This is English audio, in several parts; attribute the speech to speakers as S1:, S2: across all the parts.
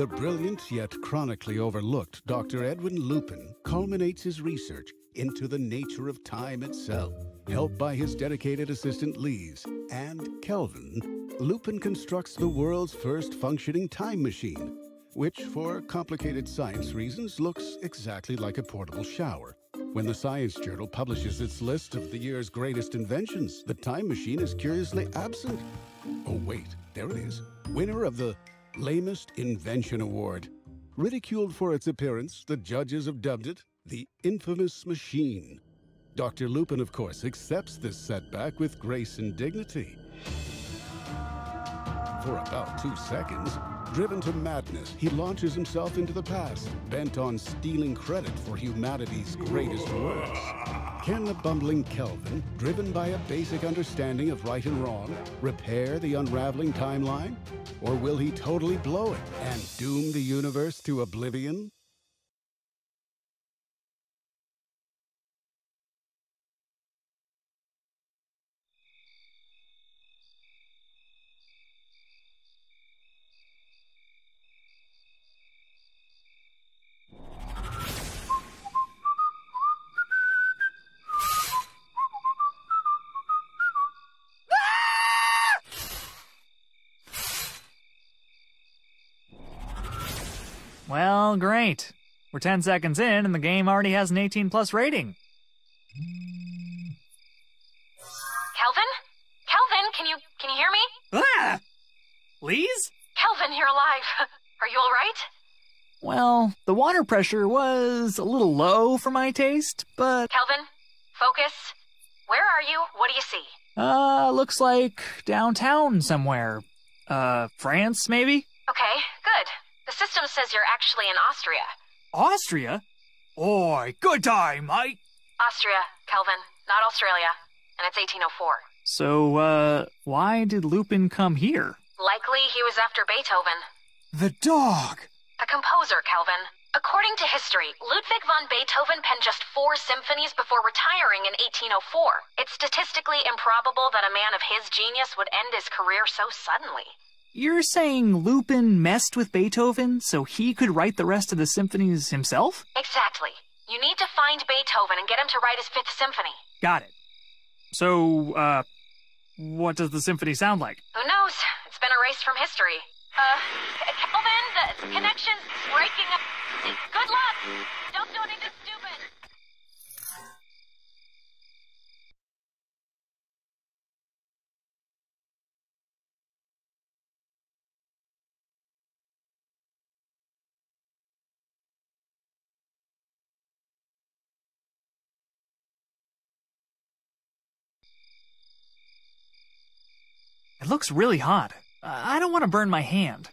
S1: the brilliant yet chronically overlooked Dr. Edwin Lupin culminates his research into the nature of time itself. Helped by his dedicated assistant Lise and Kelvin, Lupin constructs the world's first functioning time machine, which, for complicated science reasons, looks exactly like a portable shower. When the Science Journal publishes its list of the year's greatest inventions, the time machine is curiously absent. Oh, wait, there it is. Winner of the Lamest Invention Award. Ridiculed for its appearance, the judges have dubbed it the infamous machine. Dr. Lupin, of course, accepts this setback with grace and dignity. For about two seconds, driven to madness, he launches himself into the past, bent on stealing credit for humanity's greatest works. Can the bumbling Kelvin, driven by a basic understanding of right and wrong, repair the unraveling timeline? Or will he totally blow it and doom the universe to oblivion?
S2: We're 10 seconds in and the game already has an 18 plus rating.
S3: Kelvin? Kelvin, can you can you hear me?
S2: Ah! Lise?
S3: Kelvin, you're alive. Are you all right?
S2: Well, the water pressure was a little low for my taste, but
S3: Kelvin, focus. Where are you? What do you see?
S2: uh looks like downtown somewhere. Uh France maybe?
S3: Okay, good. The system says you're actually in Austria.
S2: Austria? Oi, good time, mate.
S3: Austria, Kelvin, not Australia. And it's 1804.
S2: So, uh, why did Lupin come here?
S3: Likely he was after Beethoven.
S2: The dog!
S3: The composer, Kelvin. According to history, Ludwig van Beethoven penned just four symphonies before retiring in 1804. It's statistically improbable that a man of his genius would end his career so suddenly.
S2: You're saying Lupin messed with Beethoven so he could write the rest of the symphonies himself?
S3: Exactly. You need to find Beethoven and get him to write his fifth symphony.
S2: Got it. So, uh, what does the symphony sound like?
S3: Who knows? It's been erased from history. Uh, Kelvin, the connection's breaking up. Good luck! Don't do anything stupid!
S2: Looks really hot. I don't want to burn my hand.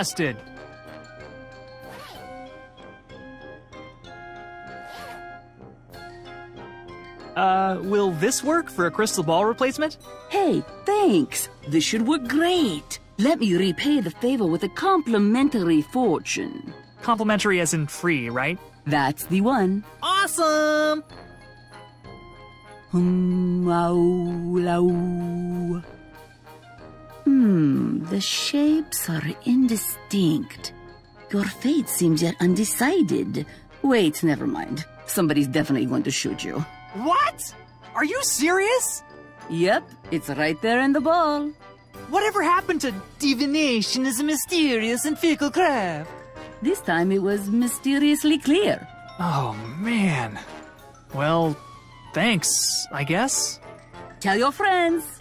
S2: Busted. Uh, will this work for a crystal ball replacement?
S4: Hey, thanks. This should work great. Let me repay the favor with a complimentary fortune.
S2: Complimentary as in free, right?
S4: That's the one.
S2: Awesome!
S4: Hum, ow, low. Hmm, the shapes are indistinct. Your fate seems yet undecided. Wait, never mind. Somebody's definitely going to shoot you.
S2: What? Are you serious?
S4: Yep, it's right there in the ball.
S2: Whatever happened to divination is a mysterious and fickle craft?
S4: This time it was mysteriously clear.
S2: Oh, man. Well, thanks, I guess.
S4: Tell your friends.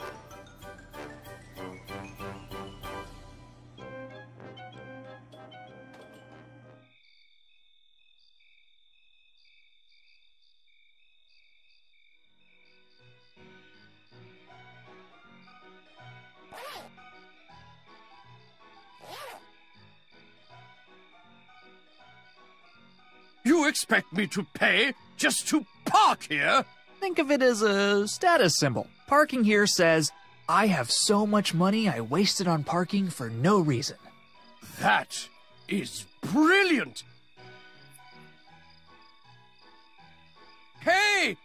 S5: Expect me to pay just to park here?
S2: Think of it as a status symbol. Parking here says, I have so much money I wasted on parking for no reason.
S5: That is brilliant! Hey!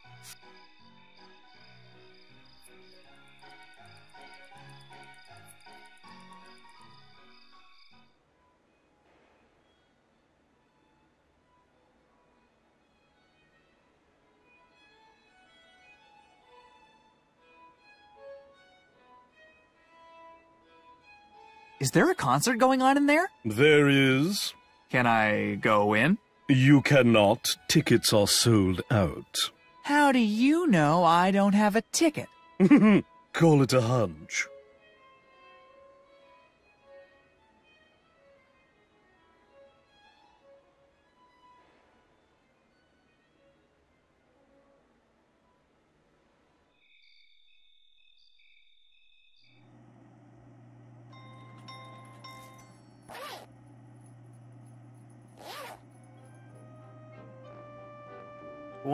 S2: Is there a concert going on in there?
S6: There is.
S2: Can I go in?
S6: You cannot. Tickets are sold out.
S2: How do you know I don't have a ticket?
S6: Call it a hunch.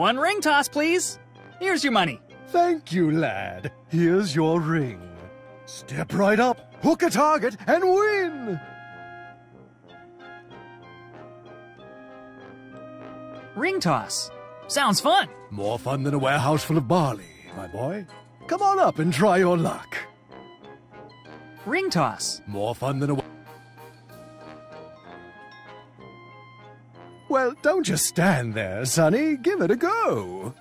S2: One ring toss, please. Here's your money.
S7: Thank you, lad. Here's your ring. Step right up, hook a target, and win!
S2: Ring toss. Sounds fun.
S7: More fun than a warehouse full of barley, my boy. Come on up and try your luck.
S2: Ring toss.
S7: More fun than a. Well, don't just stand there, Sonny. Give it a go.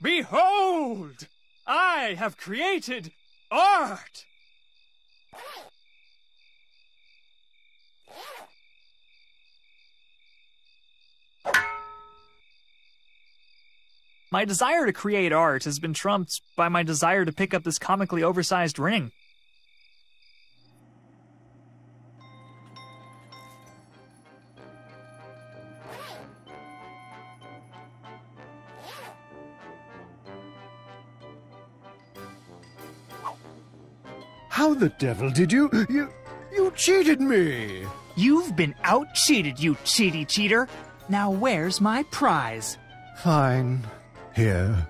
S2: Behold! I have created art! My desire to create art has been trumped by my desire to pick up this comically oversized ring.
S7: How the devil did you. You. You cheated me!
S2: You've been out cheated, you cheaty cheater. Now where's my prize?
S7: Fine. Here.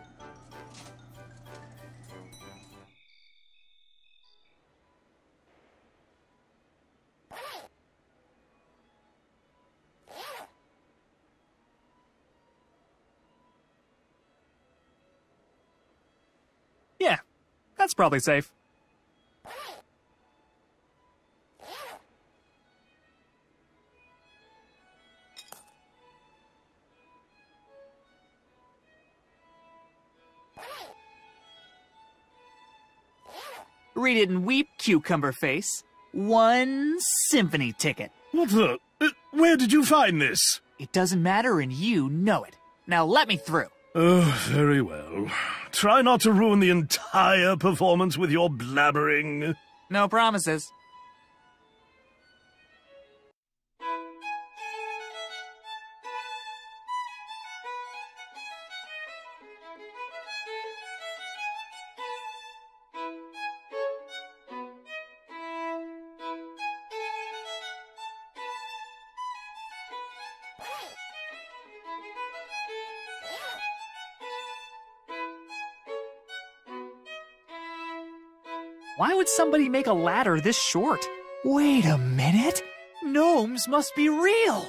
S2: Yeah, that's probably safe. Read it and weep, cucumber face. One symphony ticket.
S6: What the? Uh, where did you find this?
S2: It doesn't matter and you know it. Now let me through.
S6: Oh, very well. Try not to ruin the entire performance with your blabbering.
S2: No promises. Why would somebody make a ladder this short? Wait a minute. Gnomes must be real.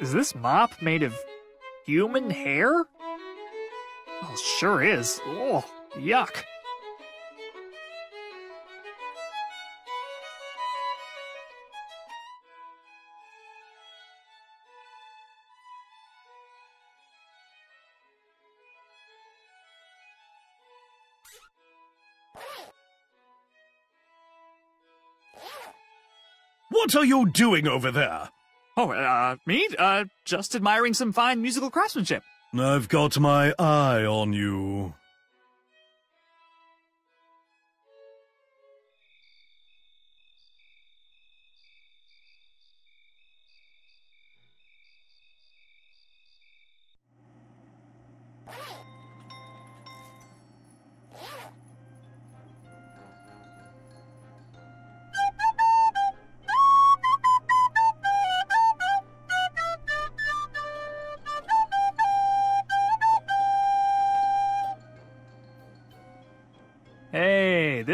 S2: Is this mop made of human hair? Well, sure is. Oh, yuck.
S6: What are you doing over there?
S2: Oh, uh, me? Uh, just admiring some fine musical craftsmanship.
S6: I've got my eye on you.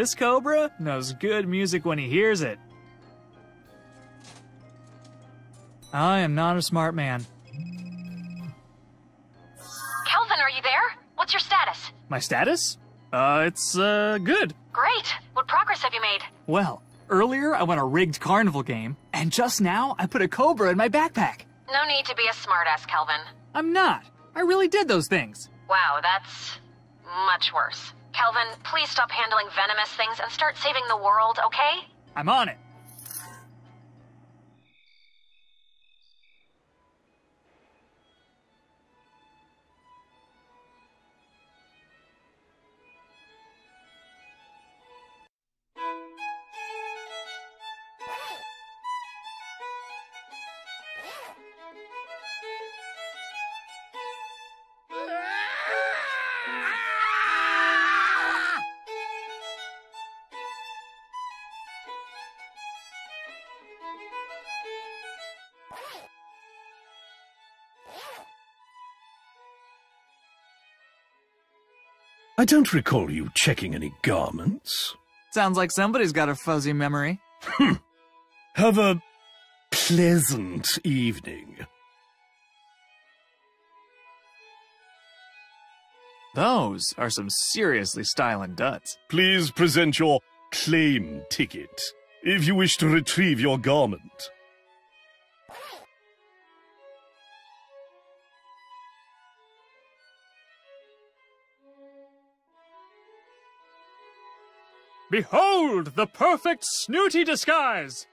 S2: This Cobra knows good music when he hears it. I am not a smart man.
S3: Kelvin, are you there? What's your status?
S2: My status? Uh, it's, uh, good.
S3: Great. What progress have you made?
S2: Well, earlier I won a rigged carnival game, and just now I put a Cobra in my backpack.
S3: No need to be a smartass, Kelvin.
S2: I'm not. I really did those things.
S3: Wow, that's much worse. Kelvin, please stop handling venomous things and start saving the world, okay?
S2: I'm on it.
S6: I don't recall you checking any garments.
S2: Sounds like somebody's got a fuzzy memory. Hmm.
S6: Have a pleasant evening.
S2: Those are some seriously styling duds.
S6: Please present your claim ticket if you wish to retrieve your garment.
S2: Behold the perfect snooty disguise!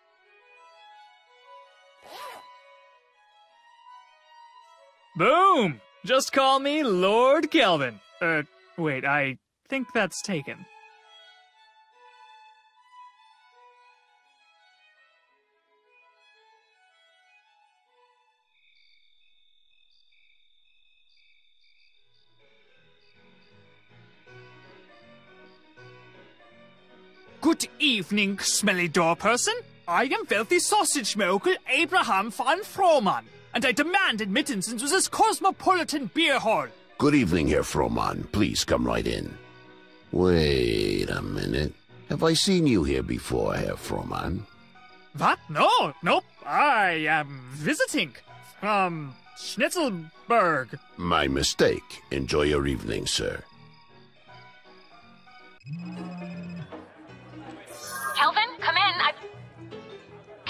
S2: Boom! Just call me Lord Kelvin. Uh, wait, I think that's taken. Good evening, smelly door person. I am filthy sausage mogul Abraham von Frohman, and I demand admittance into this cosmopolitan beer hall.
S8: Good evening, Herr Frohman. Please come right in. Wait a minute. Have I seen you here before, Herr Frohman?
S2: What? No, nope. I am visiting from Schnitzelberg.
S8: My mistake. Enjoy your evening, sir.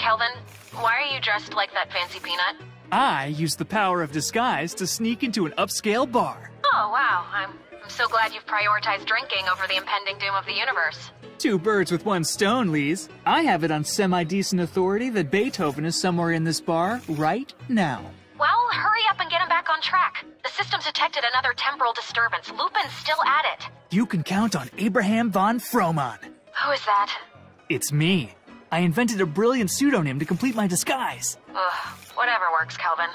S3: Kelvin, why are you dressed like that fancy peanut?
S2: I use the power of disguise to sneak into an upscale bar.
S3: Oh, wow. I'm, I'm so glad you've prioritized drinking over the impending doom of the universe.
S2: Two birds with one stone, Lise. I have it on semi decent authority that Beethoven is somewhere in this bar right now.
S3: Well, hurry up and get him back on track. The system's detected another temporal disturbance. Lupin's still at it.
S2: You can count on Abraham von Frohman.
S3: Who is that?
S2: It's me. I invented a brilliant pseudonym to complete my disguise.
S3: Ugh, whatever works, Kelvin.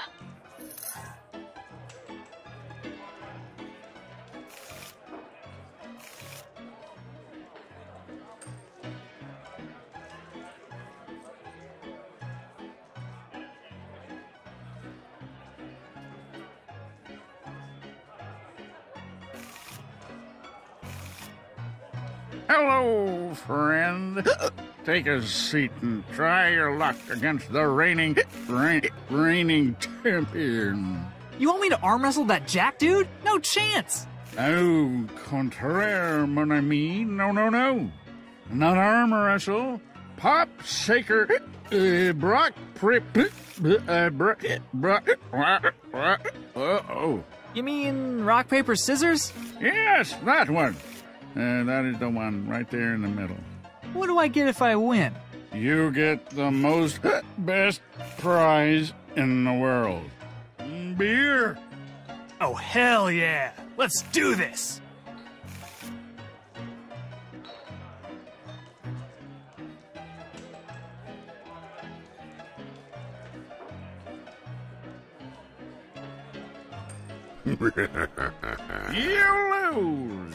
S9: Hello, friend. Take a seat and try your luck against the reigning, reign, reigning champion.
S2: You want me to arm wrestle that Jack dude? No chance!
S9: Oh, contraire, mon ami. No, no, no. Not arm wrestle. Pop, shaker, uh, Brock, prip, uh, Brock, Brock, uh oh.
S2: You mean rock, paper, scissors?
S9: Yes, that one. Uh, that is the one right there in the middle.
S2: What do I get if I win?
S9: You get the most best prize in the world. Beer.
S2: Oh, hell yeah! Let's do this!
S9: You lose.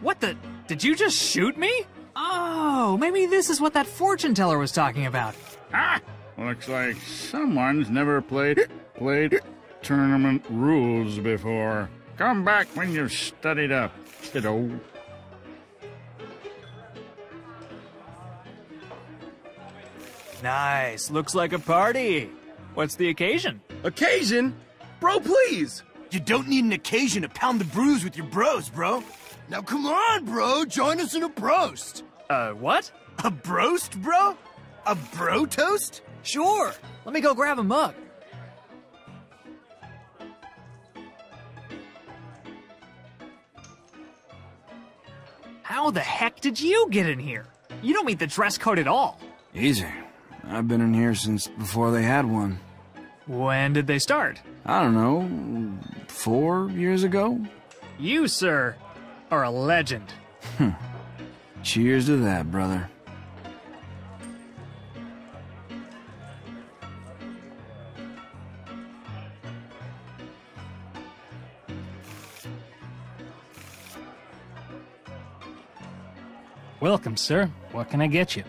S2: What the? Did you just shoot me? Oh, maybe this is what that fortune teller was talking about.
S9: Ah! Looks like someone's never played played tournament rules before. Come back when you've studied up, kiddo.
S2: Nice. Looks like a party. What's the occasion?
S6: Occasion? Bro, please! You don't need an occasion to pound the brews with your bros, bro. Now come on, bro, join us in a broast.
S2: Uh, what?
S6: A broast, bro? A bro toast?
S2: Sure. Let me go grab a mug. How the heck did you get in here? You don't meet the dress code at all.
S10: Easy. I've been in here since before they had one.
S2: When did they start?
S10: I don't know, four years ago?
S2: You, sir, are a legend.
S10: Cheers to that, brother.
S11: Welcome, sir. What can I get you?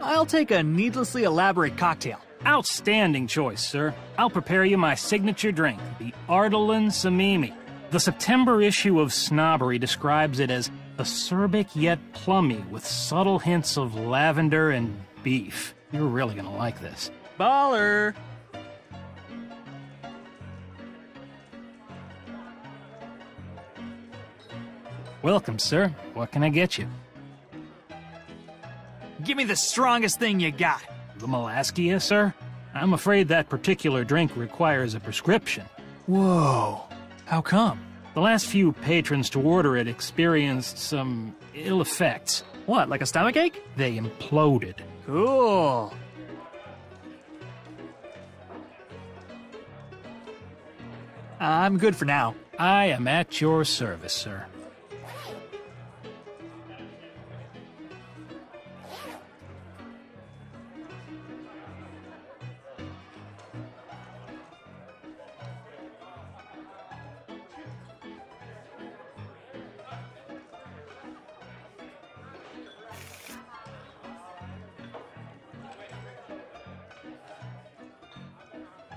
S2: I'll take a needlessly elaborate cocktail.
S11: Outstanding choice, sir. I'll prepare you my signature drink, the Ardalan Samimi. The September issue of Snobbery describes it as acerbic yet plummy with subtle hints of lavender and beef. You're really gonna like this.
S2: Baller!
S11: Welcome, sir. What can I get you?
S2: Give me the strongest thing you got.
S11: The Melaskia, sir? I'm afraid that particular drink requires a prescription.
S2: Whoa. How come?
S11: The last few patrons to order it experienced some ill effects.
S2: What, like a stomachache?
S11: They imploded.
S2: Cool. I'm good for now.
S11: I am at your service, sir.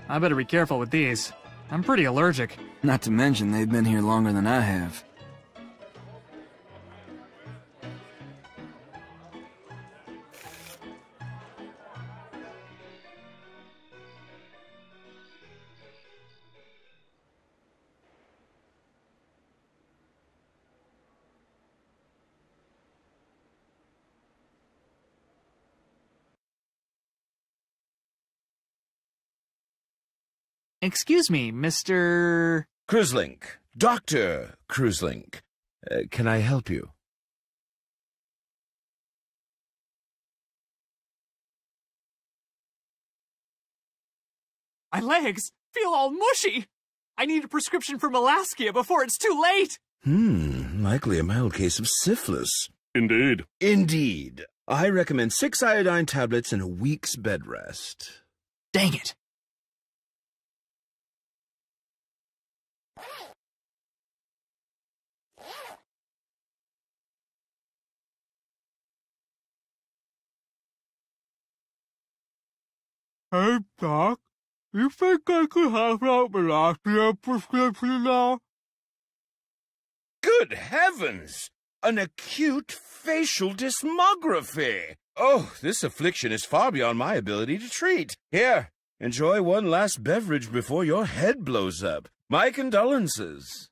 S2: I better be careful with these. I'm pretty allergic.
S10: Not to mention, they've been here longer than I have.
S2: Excuse me, Mr.
S12: Cruiselink. Dr. Cruiselink. Uh, can I help you?
S2: My legs feel all mushy. I need a prescription for Melaskia before it's too late.
S12: Hmm, likely a mild case of syphilis.
S9: Indeed.
S12: Indeed. I recommend six iodine tablets and a week's bed rest.
S2: Dang it.
S13: Hey, Doc, you think I could have that Melaskia prescription now?
S12: Good heavens! An acute facial dysmography! Oh, this affliction is far beyond my ability to treat. Here, enjoy one last beverage before your head blows up. My condolences.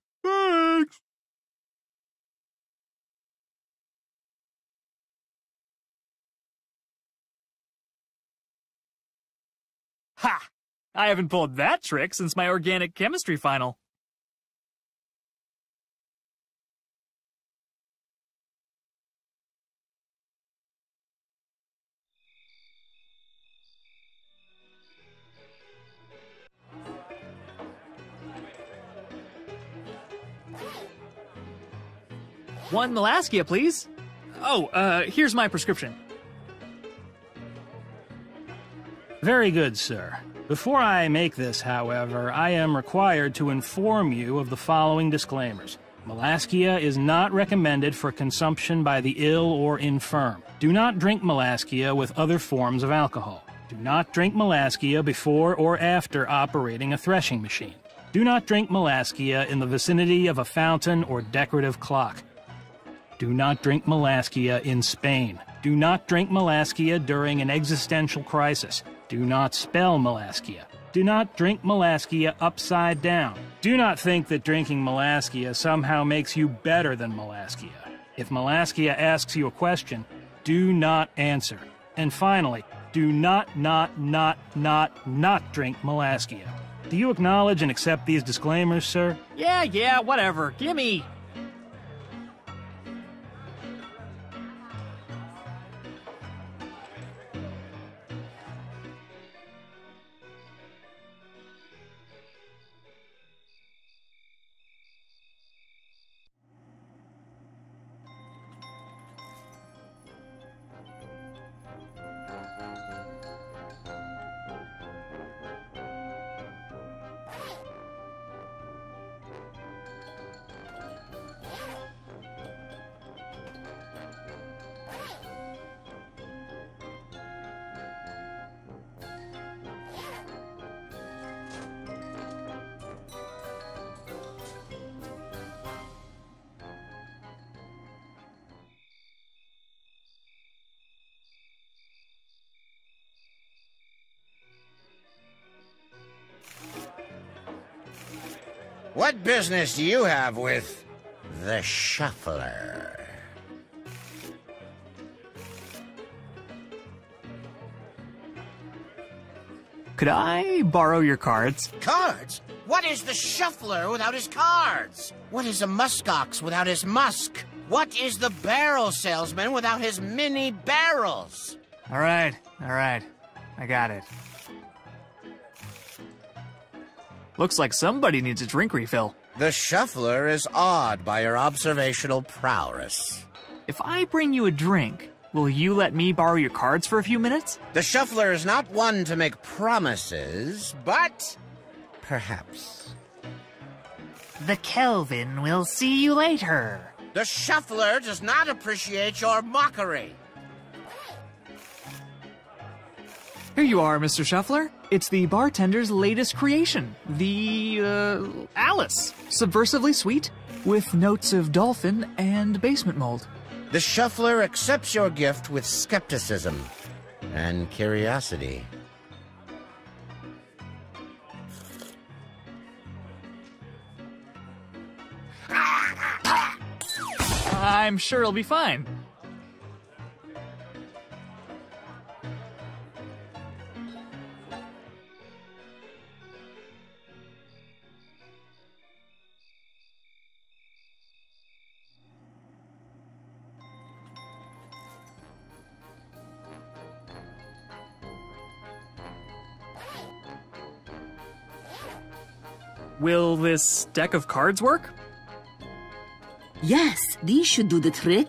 S2: Ha! I haven't pulled that trick since my organic chemistry final. One Melaskia, please. Oh, uh, here's my prescription.
S11: Very good, sir. Before I make this, however, I am required to inform you of the following disclaimers. Melaskia is not recommended for consumption by the ill or infirm. Do not drink Melaskia with other forms of alcohol. Do not drink Melaskia before or after operating a threshing machine. Do not drink Melaskia in the vicinity of a fountain or decorative clock. Do not drink Melaskia in Spain. Do not drink Melaskia during an existential crisis. Do not spell Melaskia. Do not drink Melaskia upside down. Do not think that drinking Melaskia somehow makes you better than Melaskia. If Melaskia asks you a question, do not answer. And finally, do not, not, not, not, not drink Melaskia. Do you acknowledge and accept these disclaimers, sir?
S14: Yeah, yeah, whatever. Gimme.
S15: What business do you have with the Shuffler?
S2: Could I borrow your cards?
S15: Cards? What is the Shuffler without his cards? What is a muskox without his musk? What is the barrel salesman without his mini barrels?
S2: All right, all right. I got it. Looks like somebody needs a drink refill.
S15: The Shuffler is awed by your observational prowess.
S2: If I bring you a drink, will you let me borrow your cards for a few minutes?
S15: The Shuffler is not one to make promises, but perhaps.
S2: The Kelvin will see you later.
S15: The Shuffler does not appreciate your mockery.
S2: Here you are, Mr. Shuffler. It's the bartender's latest creation, the, uh, Alice. Subversively sweet, with notes of dolphin and basement mold.
S15: The Shuffler accepts your gift with skepticism and curiosity.
S2: I'm sure it'll be fine. Will this deck of cards work?
S4: Yes, these should do the trick.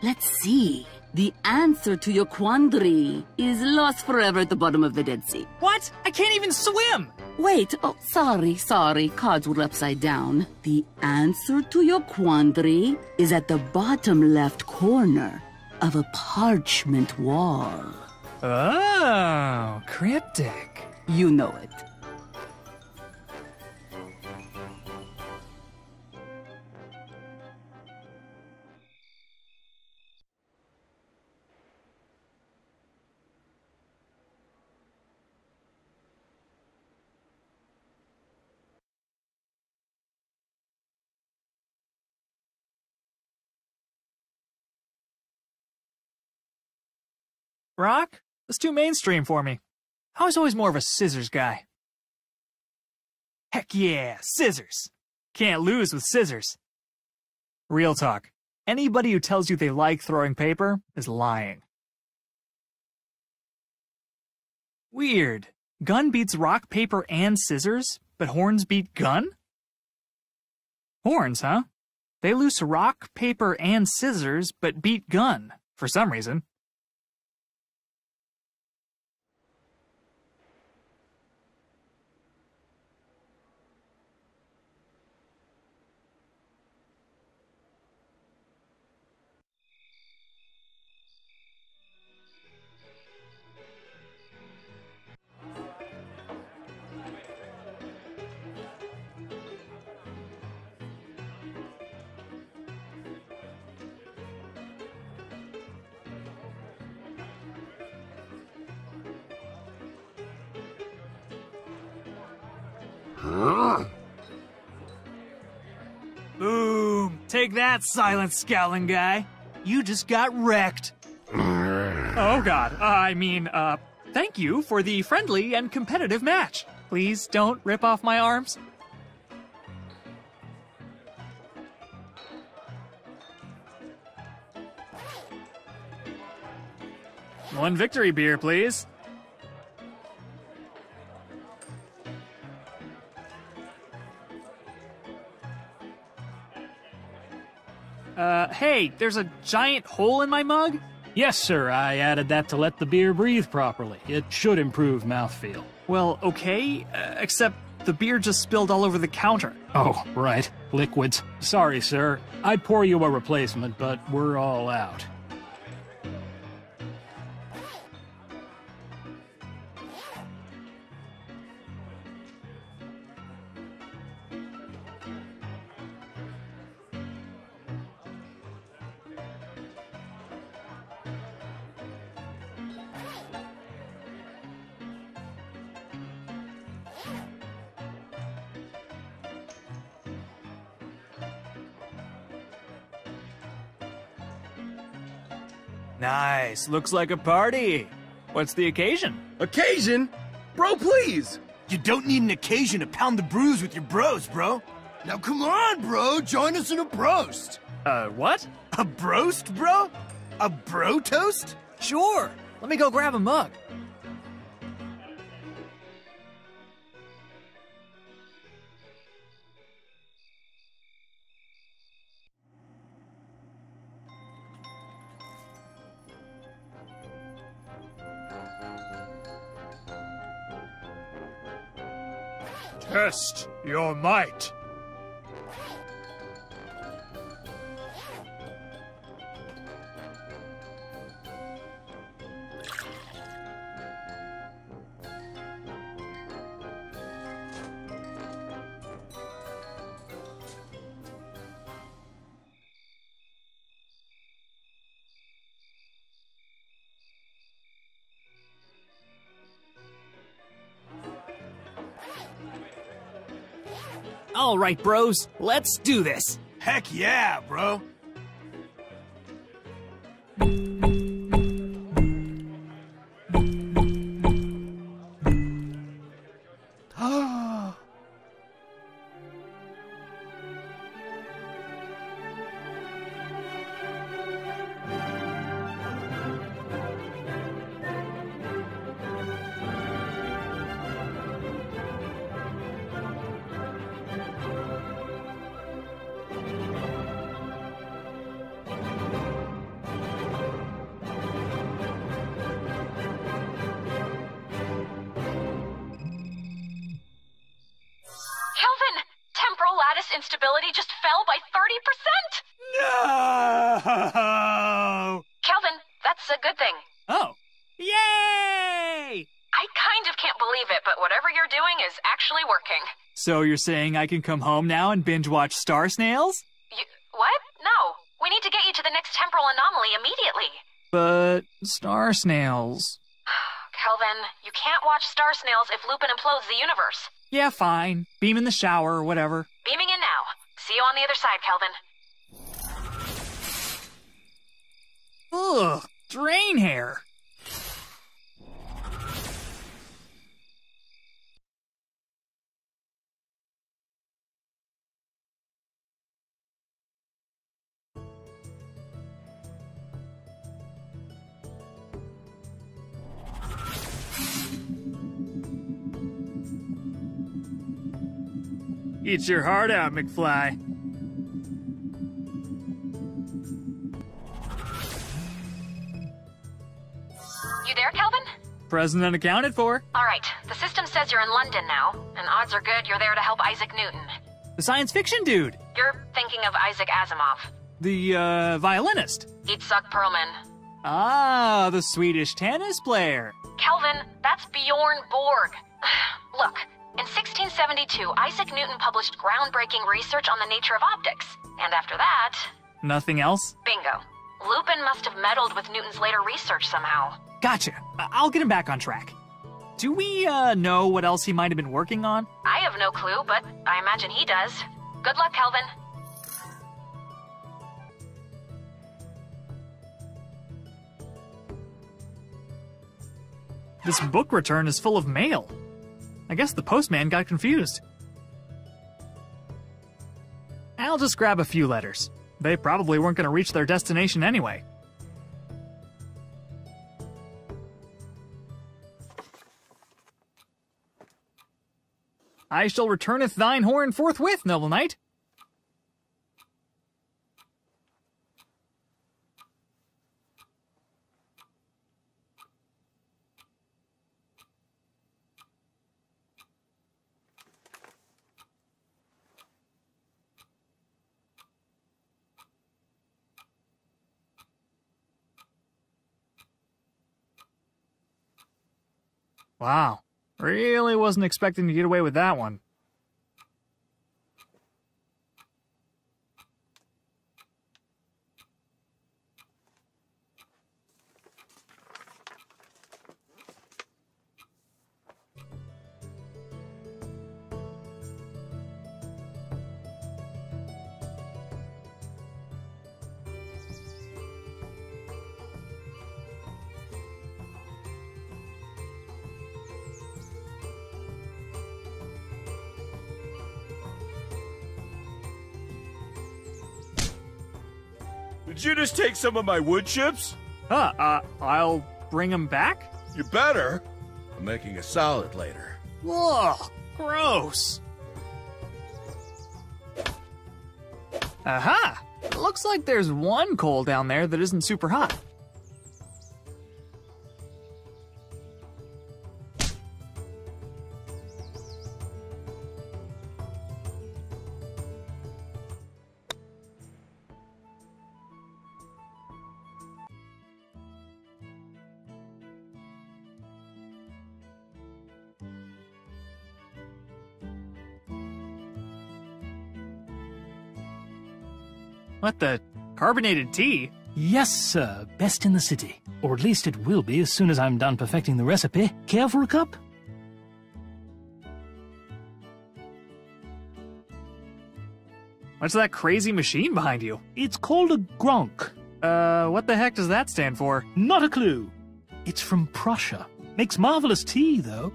S4: Let's see. The answer to your quandary is lost forever at the bottom of the Dead Sea.
S14: What? I can't even swim!
S4: Wait, oh, sorry, sorry. Cards were upside down. The answer to your quandary is at the bottom left corner of a parchment wall.
S2: Oh, cryptic.
S4: You know it.
S2: Rock? That's too mainstream for me. I was always more of a scissors guy. Heck yeah, scissors. Can't lose with scissors. Real talk. Anybody who tells you they like throwing paper is lying. Weird. Gun beats rock, paper, and scissors, but horns beat gun? Horns, huh? They lose rock, paper, and scissors, but beat gun, for some reason. Take that, silent scowling guy. You just got wrecked. oh god, uh, I mean, uh, thank you for the friendly and competitive match. Please don't rip off my arms. One victory beer, please. Uh, hey, there's a giant hole in my mug?
S11: Yes, sir. I added that to let the beer breathe properly. It should improve mouthfeel.
S2: Well, okay, uh, except the beer just spilled all over the counter.
S11: Oh, right. Liquids. Sorry, sir. I'd pour you a replacement, but we're all out.
S2: Nice. Looks like a party. What's the occasion?
S16: Occasion? Bro, please! You don't need an occasion to pound the brews with your bros, bro. Now come on, bro, join us in a broast.
S2: Uh, what?
S16: A broast, bro? A bro toast?
S2: Sure. Let me go grab a mug.
S14: Test your might.
S2: Right, bros, let's do this.
S16: Heck yeah, bro.
S3: I
S2: can come home now and binge watch Star Snails?
S3: You, what? No. We need to get you to the next temporal anomaly immediately.
S2: But Star Snails.
S3: Kelvin, you can't watch star snails if Lupin implodes the universe.
S2: Yeah, fine. Beam in the shower or whatever.
S3: Beaming in now. See you on the other side, Kelvin.
S2: Ugh, drain hair.
S14: Eat your heart out, McFly.
S3: You there, Kelvin?
S2: Present and accounted for.
S3: All right. The system says you're in London now, and odds are good you're there to help Isaac Newton.
S2: The science fiction dude.
S3: You're thinking of Isaac Asimov.
S2: The, uh, violinist.
S3: Itzhak Perlman.
S2: Ah, the Swedish tennis player.
S3: Kelvin, that's Bjorn Borg. Look, in 1672, Isaac Newton published groundbreaking research on the nature of optics. And after that,
S2: Nothing else?
S3: bingo. Lupin must have meddled with Newton's later research somehow.
S2: Gotcha. I'll get him back on track. Do we, uh, know what else he might have been working on?
S3: I have no clue, but I imagine he does. Good luck, Kelvin.
S2: This book return is full of mail. I guess the postman got confused. I'll just grab a few letters. They probably weren't going to reach their destination anyway. I shall returneth thine horn forthwith, noble knight. Wow. Really wasn't expecting to get away with that one.
S12: Did you just take some of my wood chips?
S2: Huh, uh, I'll bring them back?
S12: You better. I'm making a salad later.
S2: Ugh, gross. Aha! Looks like there's one coal down there that isn't super hot. What the? Carbonated tea?
S11: Yes, sir. Best in the city. Or at least it will be as soon as I'm done perfecting the recipe. Care for a cup?
S2: What's that crazy machine behind you?
S11: It's called a Gronk.
S2: Uh, what the heck does that stand for?
S11: Not a clue. It's from Prussia. Makes marvelous tea, though.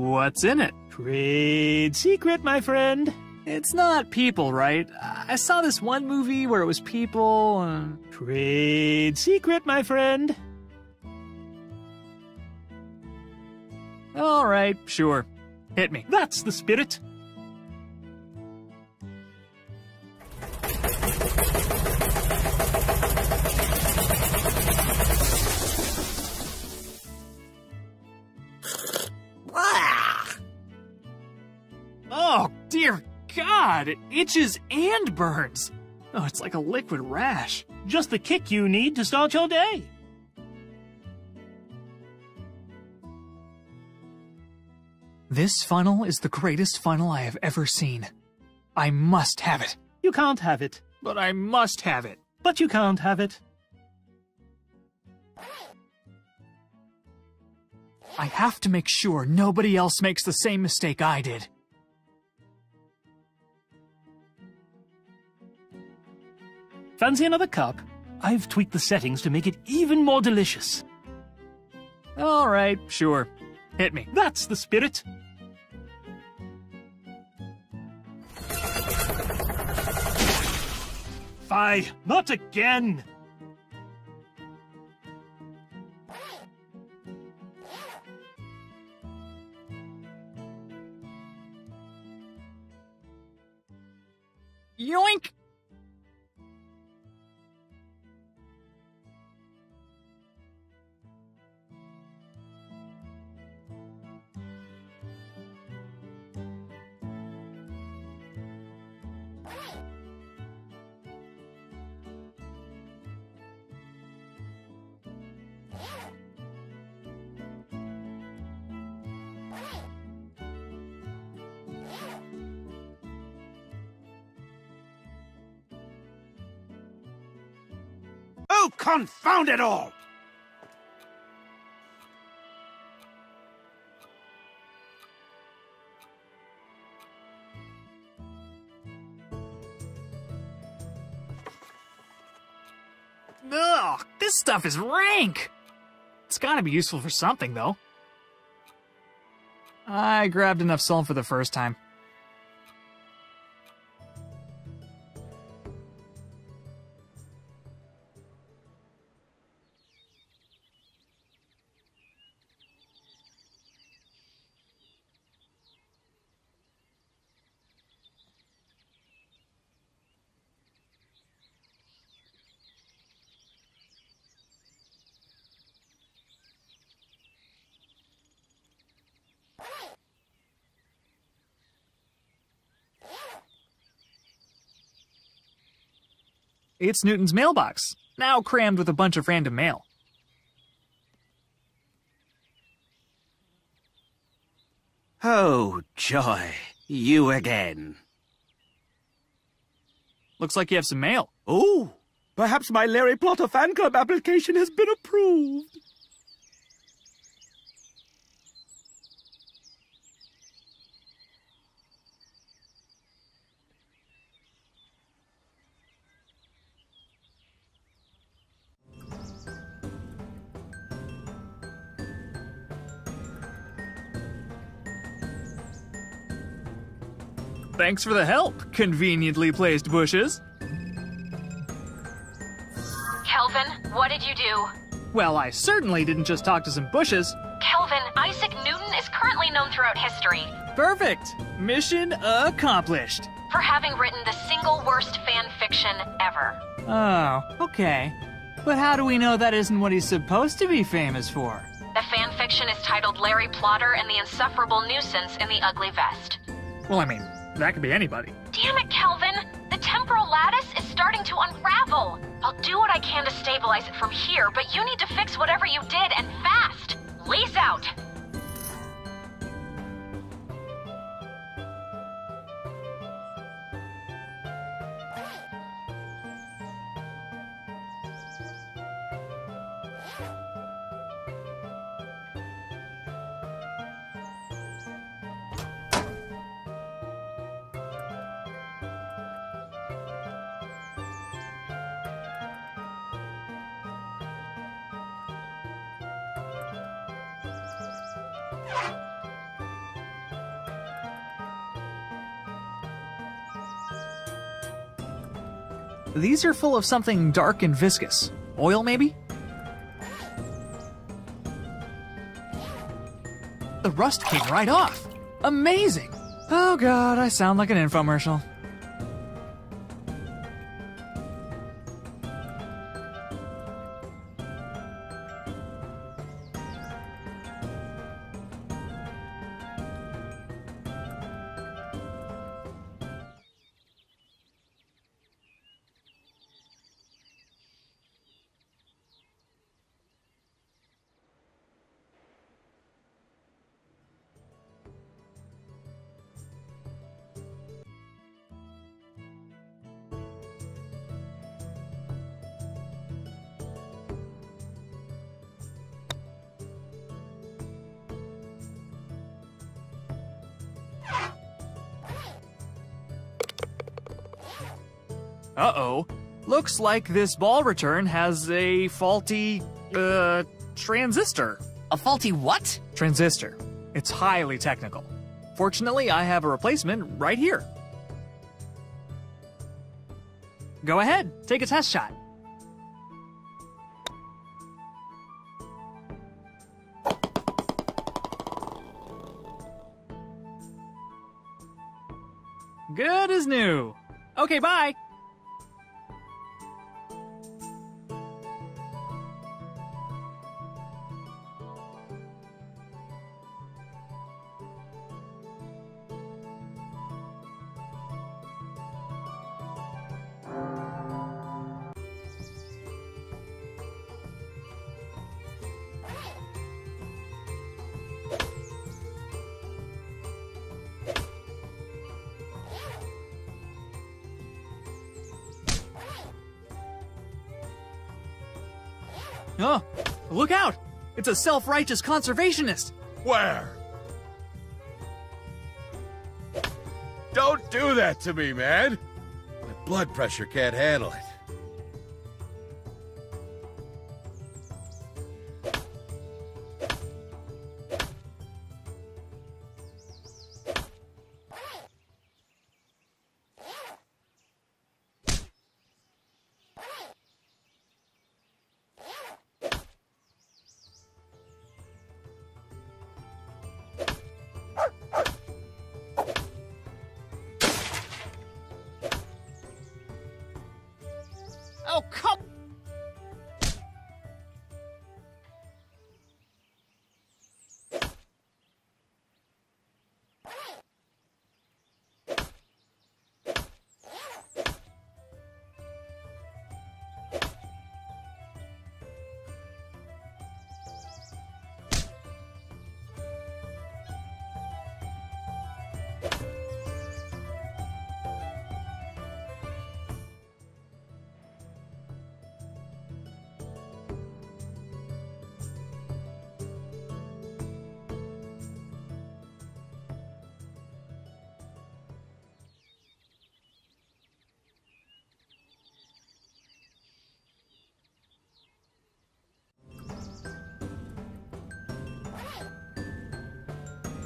S2: What's in it?
S11: Trade secret, my friend.
S2: It's not people, right? I saw this one movie where it was people. Uh...
S11: Trade secret, my friend.
S2: All right, sure. Hit me.
S11: That's the spirit.
S2: God! It itches and burns. Oh, it's like a liquid rash.
S11: Just the kick you need to start your day.
S2: This funnel is the greatest funnel I have ever seen. I must have it.
S11: You can't have it.
S2: But I must have it.
S11: But you can't have it.
S2: I have to make sure nobody else makes the same mistake I did.
S11: Fancy another cup? I've tweaked the settings to make it even more delicious.
S2: All right, sure. Hit me.
S11: That's the spirit. Fie, not again!
S2: Yoink!
S16: Confound it all!
S2: Ugh, this stuff is rank! It's gotta be useful for something, though. I grabbed enough salt for the first time. It's Newton's mailbox, now crammed with a bunch of random mail.
S17: Oh, joy. You again.
S2: Looks like you have some mail.
S17: Oh, perhaps my Larry Plotter fan club application has been approved.
S2: Thanks for the help, conveniently placed bushes.
S3: Kelvin, what did you do?
S2: Well, I certainly didn't just talk to some bushes.
S3: Kelvin, Isaac Newton is currently known throughout history
S2: Perfect! Mission accomplished.
S3: for having written the single worst fan fiction ever.
S2: Oh, okay. But how do we know that isn't what he's supposed to be famous for?
S3: The fan fiction is titled Larry Plotter and the Insufferable Nuisance in the Ugly Vest.
S2: Well, I mean, that could be anybody.
S3: Damn it, Kelvin! The temporal lattice is starting to unravel! I'll do what I can to stabilize it from here, but you need to fix whatever you did and fast! Lace out!
S2: These are full of something dark and viscous. Oil, maybe? The rust came right off. Amazing! Oh god, I sound like an infomercial. Uh oh. Looks like this ball return has a faulty, uh, transistor.
S18: A faulty what?
S2: Transistor. It's highly technical. Fortunately, I have a replacement right here. Go ahead, take a test shot. Good as new. Okay, bye. It's a self righteous conservationist!
S12: Where? Don't do that to me, man! My blood pressure can't handle it.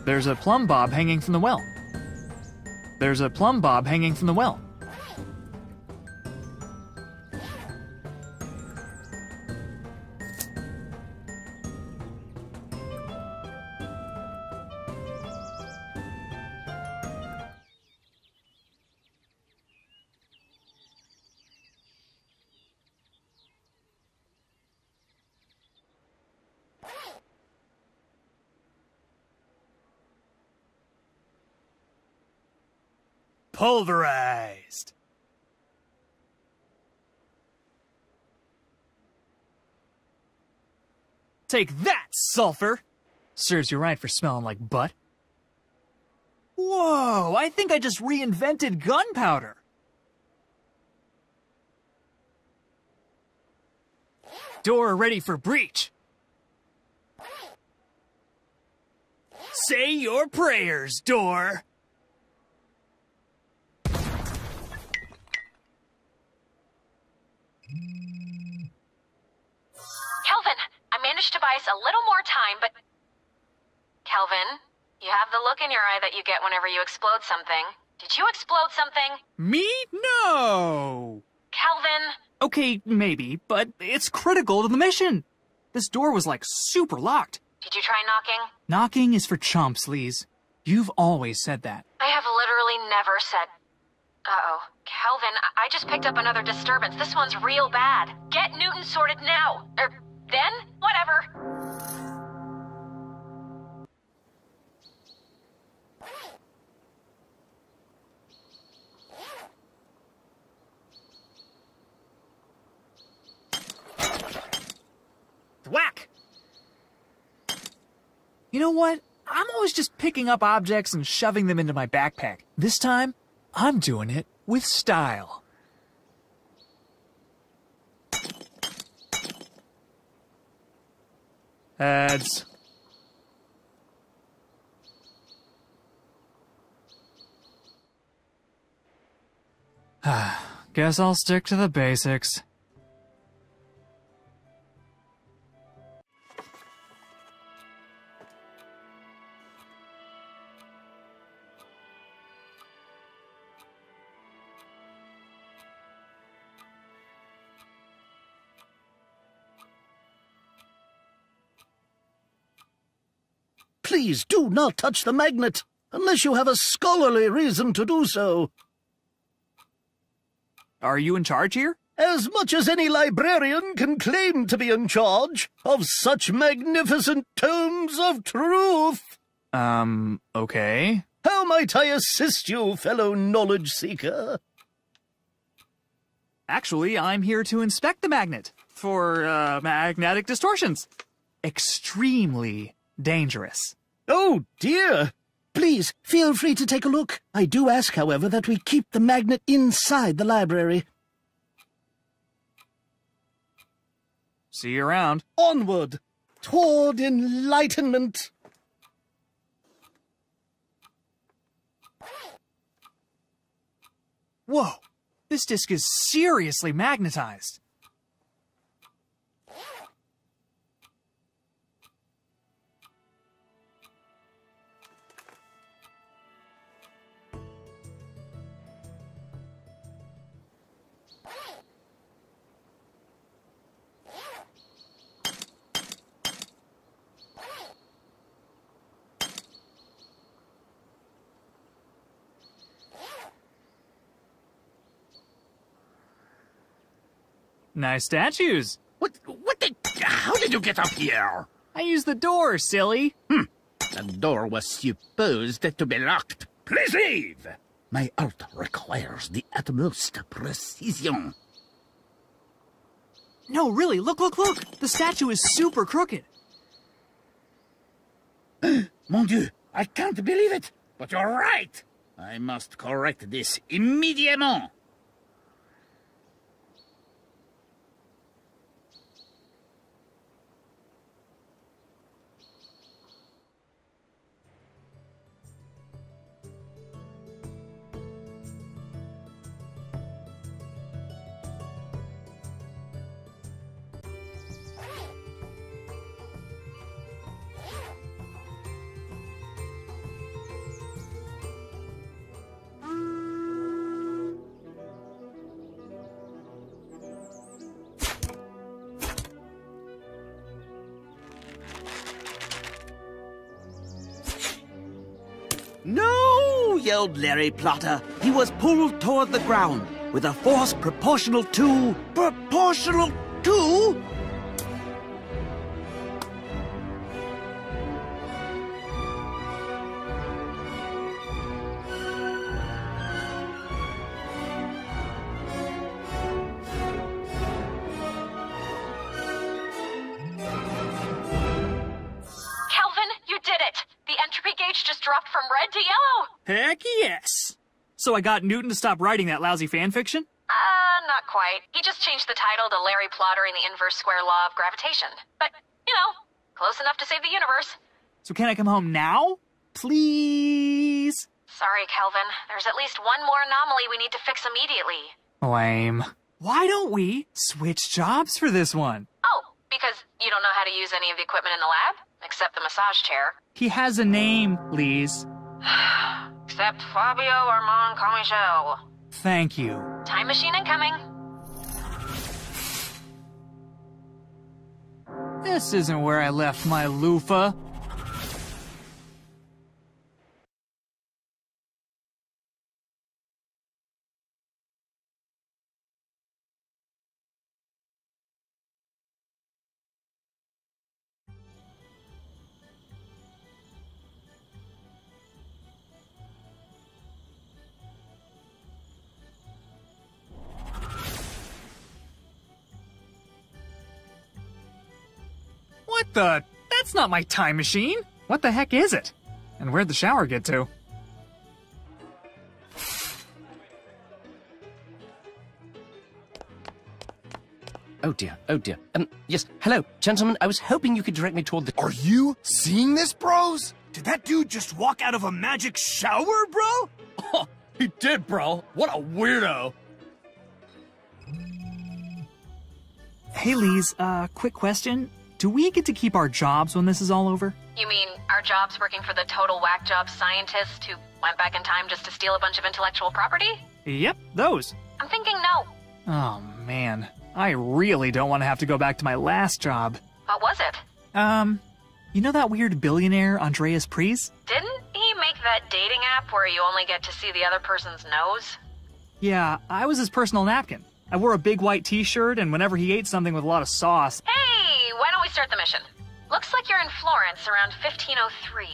S2: There's a plumb bob hanging from the well. There's a plumb bob hanging from the well.
S19: Pulverized.
S2: Take that, sulfur! Serves you right for smelling like butt. Whoa, I think I just reinvented gunpowder. Door ready for breach.
S19: Say your prayers, door.
S3: Managed to buy us a little more time, but. Kelvin, you have the look in your eye that you get whenever you explode something. Did you explode something?
S2: Me? No!
S3: Kelvin?
S2: Okay, maybe, but it's critical to the mission. This door was like super locked.
S3: Did you try knocking?
S2: Knocking is for chumps, Lise. You've always said that.
S3: I have literally never said. Uh oh. Kelvin, I-, I just picked up another disturbance. This one's real bad. Get Newton sorted now. Er, then? Whatever.
S2: Whack! You know what? I'm always just picking up objects and shoving them into my backpack. This time, I'm doing it with style. Guess I'll stick to the basics.
S6: Please do not touch the magnet, unless you have a scholarly reason to do so.
S2: Are you in charge here?
S6: As much as any librarian can claim to be in charge of such magnificent tomes of truth.
S2: Um, okay.
S6: How might I assist you, fellow knowledge seeker?
S2: Actually, I'm here to inspect the magnet for uh, magnetic distortions. Extremely dangerous.
S6: Oh, dear. Please, feel free to take a look. I do ask, however, that we keep the magnet inside the library.
S2: See you around.
S6: Onward, toward enlightenment.
S2: Whoa, this disc is seriously magnetized. Nice statues.
S9: What? What the? How did you get up here?
S2: I used the door, silly.
S9: Hmm. The door was supposed to be locked. Please leave. My art requires the utmost precision.
S2: No, really, look, look, look! The statue is super crooked.
S9: Mon Dieu, I can't believe it, but you're right. I must correct this immediately.
S17: Larry Plotter. He was pulled toward the ground with a force proportional to. proportional to?
S2: So I got Newton to stop writing that lousy fanfiction?
S3: Uh, not quite. He just changed the title to Larry Plotter and the Inverse Square Law of Gravitation. But, you know, close enough to save the universe.
S2: So can I come home now? Please?
S3: Sorry, Kelvin. There's at least one more anomaly we need to fix immediately.
S2: Lame. Why don't we switch jobs for this one?
S3: Oh, because you don't know how to use any of the equipment in the lab? Except the massage chair.
S2: He has a name, Lise.
S3: Except Fabio Armand Comichel.
S2: Thank you.
S3: Time machine incoming.
S2: This isn't where I left my loofah. The? That's not my time machine. What the heck is it? And where'd the shower get to?
S20: Oh dear, oh dear. Um, yes, hello, gentlemen. I was hoping you could direct me toward the.
S16: Are you seeing this, bros? Did that dude just walk out of a magic shower, bro?
S17: Oh, he did, bro. What a weirdo.
S2: Hey, Lise, uh, quick question. Do we get to keep our jobs when this is all over?
S3: You mean our jobs working for the total whack job scientist who went back in time just to steal a bunch of intellectual property?
S2: Yep, those.
S3: I'm thinking no.
S2: Oh, man. I really don't want to have to go back to my last job.
S3: What was it?
S2: Um, you know that weird billionaire, Andreas Priest?
S3: Didn't he make that dating app where you only get to see the other person's nose?
S2: Yeah, I was his personal napkin. I wore a big white t shirt, and whenever he ate something with a lot of sauce.
S3: Hey, why don't we start the mission? Looks like you're in Florence around 1503.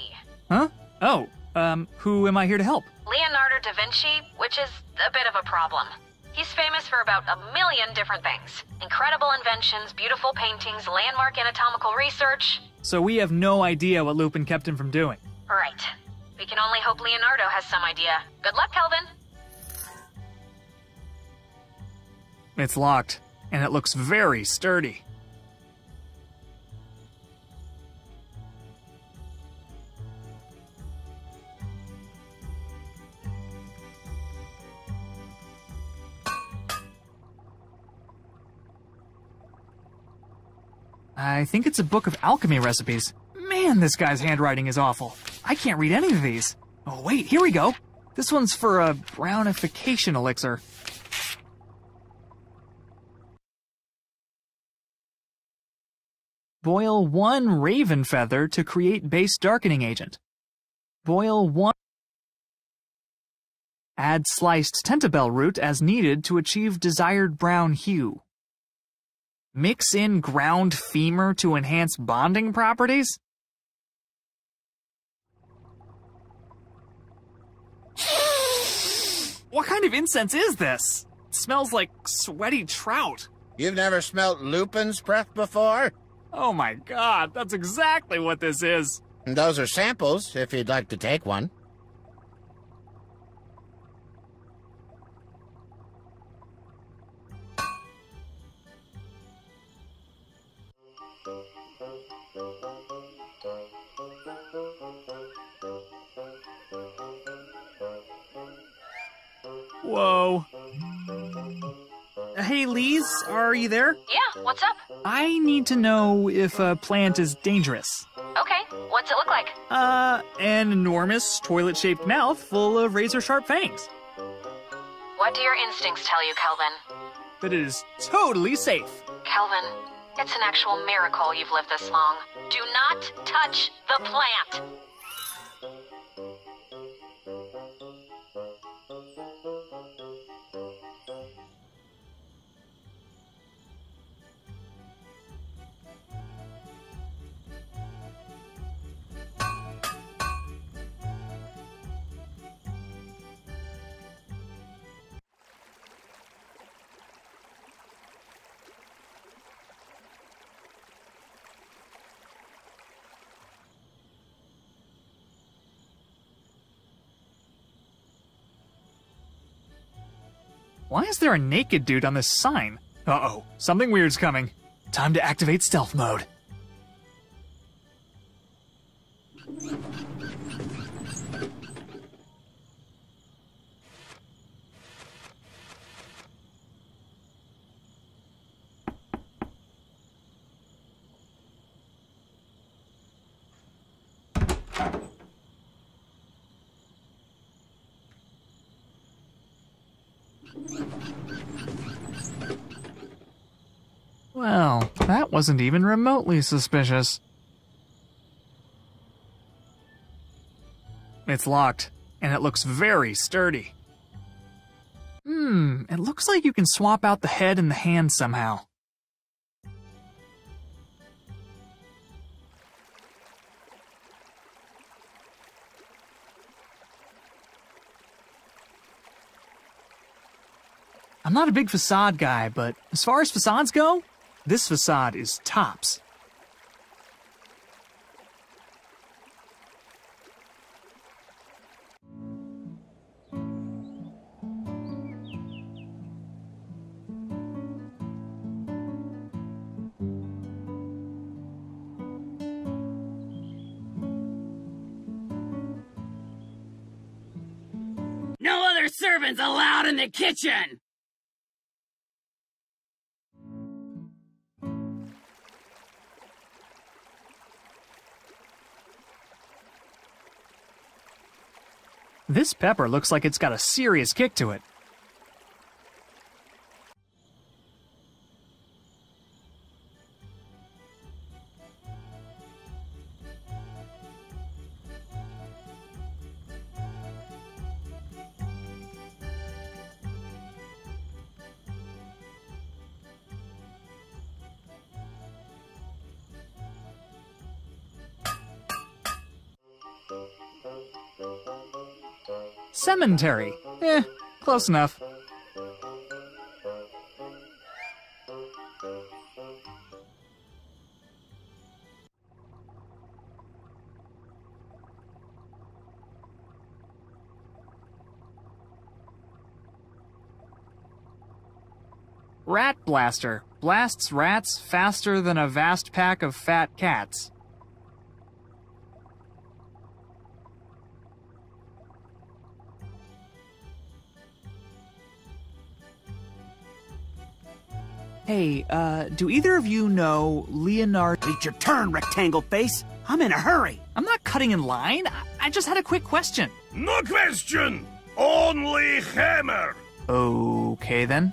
S2: Huh? Oh, um, who am I here to help?
S3: Leonardo da Vinci, which is a bit of a problem. He's famous for about a million different things incredible inventions, beautiful paintings, landmark anatomical research.
S2: So we have no idea what Lupin kept him from doing.
S3: Right. We can only hope Leonardo has some idea. Good luck, Kelvin.
S2: It's locked, and it looks very sturdy. I think it's a book of alchemy recipes. Man, this guy's handwriting is awful. I can't read any of these. Oh, wait, here we go. This one's for a brownification elixir. Boil one raven feather to create base darkening agent. Boil one. Add sliced tentabell root as needed to achieve desired brown hue. Mix in ground femur to enhance bonding properties? What kind of incense is this? It smells like sweaty trout.
S15: You've never smelt Lupin's breath before?
S2: Oh my god, that's exactly what this is.
S15: Those are samples, if you'd like to take one.
S2: There?
S3: Yeah, what's up?
S2: I need to know if a plant is dangerous.
S3: Okay, what's it look like?
S2: Uh, an enormous toilet shaped mouth full of razor sharp fangs.
S3: What do your instincts tell you, Kelvin?
S2: That it is totally safe.
S3: Kelvin, it's an actual miracle you've lived this long. Do not touch the plant.
S2: Why is there a naked dude on this sign? Uh oh, something weird's coming. Time to activate stealth mode. Well, that wasn't even remotely suspicious. It's locked, and it looks very sturdy. Hmm, it looks like you can swap out the head and the hand somehow. I'm not a big facade guy, but as far as facades go, this facade is tops.
S21: No other servants allowed in the kitchen!
S2: This pepper looks like it's got a serious kick to it. Cemetery. Eh, close enough. Rat Blaster. Blasts rats faster than a vast pack of fat cats. Hey, uh, do either of you know Leonard?
S17: It's your turn, rectangle face. I'm in a hurry.
S2: I'm not cutting in line. I, I just had a quick question.
S6: No question! Only hammer!
S2: Okay then.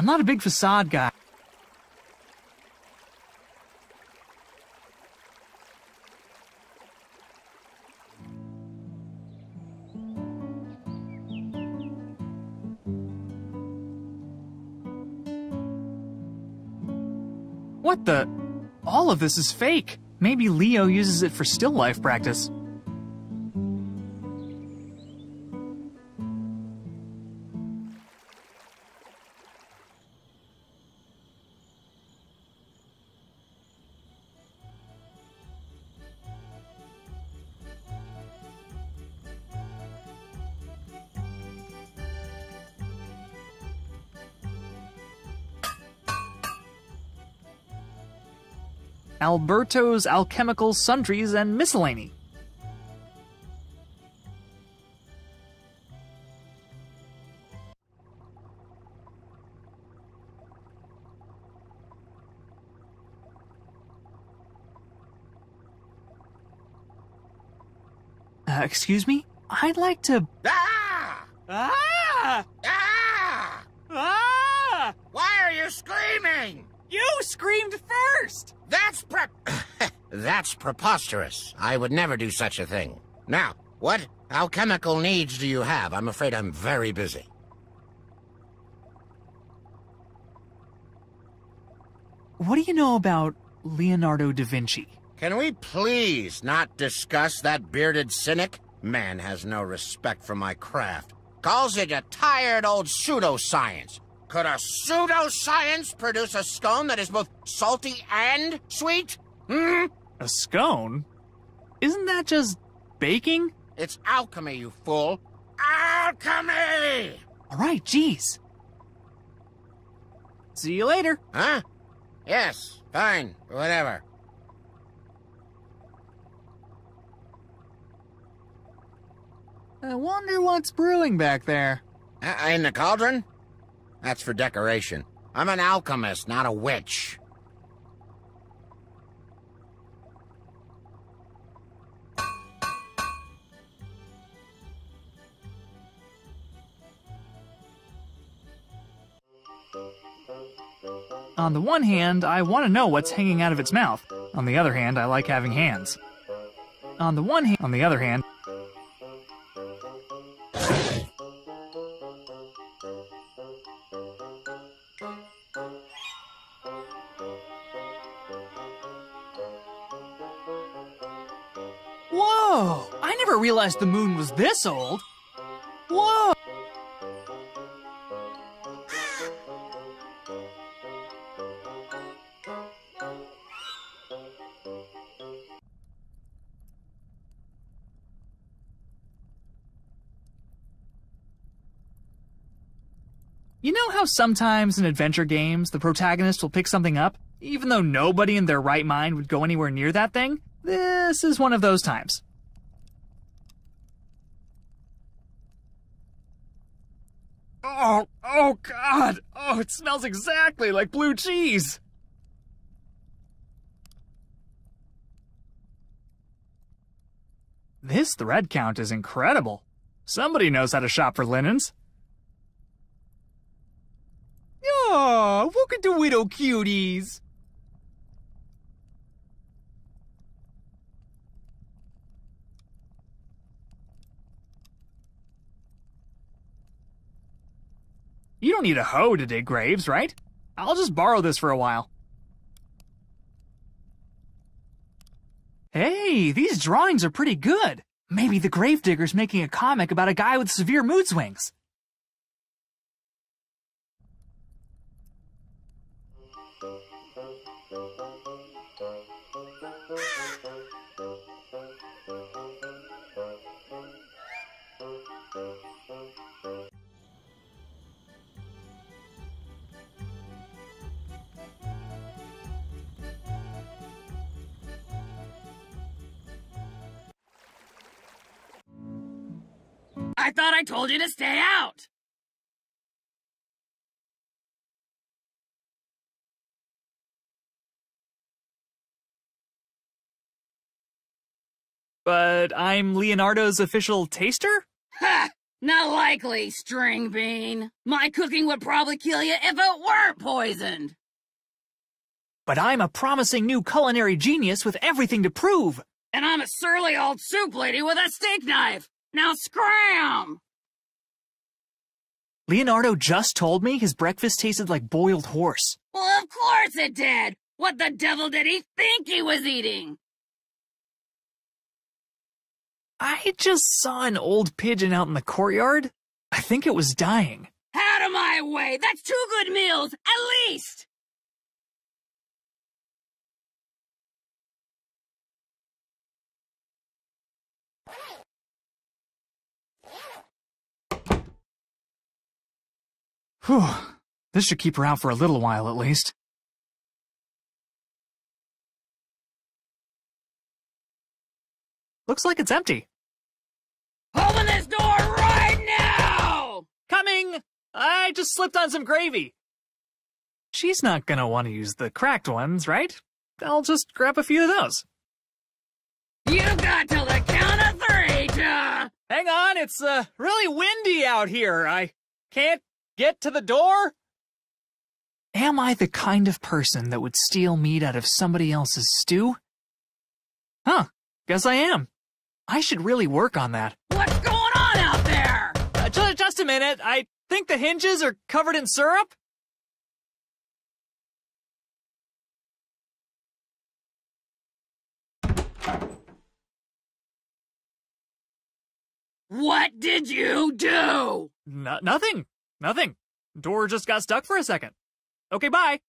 S2: I'm not a big facade guy. What the? All of this is fake. Maybe Leo uses it for still life practice. Alberto's Alchemical Sundries and Miscellany. Uh, excuse me? I'd like to.
S15: Ah!
S14: Ah!
S15: Ah!
S14: Ah!
S15: Why are you screaming?
S14: You screamed first!
S15: That's pre- That's preposterous. I would never do such a thing. Now, what alchemical needs do you have? I'm afraid I'm very busy.
S2: What do you know about Leonardo da Vinci?
S15: Can we please not discuss that bearded cynic? Man has no respect for my craft. Calls it a tired old pseudoscience. Could a pseudoscience produce a scone that is both salty and sweet? Hmm?
S2: A scone? Isn't that just baking?
S15: It's alchemy, you fool. Alchemy!
S2: All right, geez. See you later.
S15: Huh? Yes, fine, whatever.
S2: I wonder what's brewing back there.
S15: Uh, in the cauldron? That's for decoration. I'm an alchemist, not a witch.
S2: On the one hand, I want to know what's hanging out of its mouth. On the other hand, I like having hands. On the one hand, on the other hand, I never realized the moon was this old. Whoa! You know how sometimes in adventure games the protagonist will pick something up, even though nobody in their right mind would go anywhere near that thing? This is one of those times. Oh, oh god! Oh, it smells exactly like blue cheese! This thread count is incredible. Somebody knows how to shop for linens. Oh, at the widow cuties! You don't need a hoe to dig graves, right? I'll just borrow this for a while. Hey, these drawings are pretty good. Maybe the gravedigger's making a comic about a guy with severe mood swings.
S21: I thought I told you to stay out!
S2: But I'm Leonardo's official taster?
S21: Ha! Not likely, String Bean. My cooking would probably kill you if it weren't poisoned.
S2: But I'm a promising new culinary genius with everything to prove.
S21: And I'm a surly old soup lady with a steak knife. Now scram!
S2: Leonardo just told me his breakfast tasted like boiled horse.
S21: Well, of course it did. What the devil did he think he was eating?
S2: I just saw an old pigeon out in the courtyard. I think it was dying.
S21: Out of my way! That's two good meals, at least!
S2: Whew. This should keep her out for a little while at least. Looks like it's empty.
S21: Open this door right now!
S2: Coming! I just slipped on some gravy. She's not gonna want to use the cracked ones, right? I'll just grab a few of those.
S21: You got till the count of three to...
S2: Hang on, it's uh, really windy out here. I can't get to the door? Am I the kind of person that would steal meat out of somebody else's stew? Huh, guess I am. I should really work on that.
S21: What's going on out there?
S2: Uh, just, just a minute. I think the hinges are covered in syrup.
S21: What did you do?
S2: No, nothing. Nothing. Door just got stuck for a second. Okay, bye.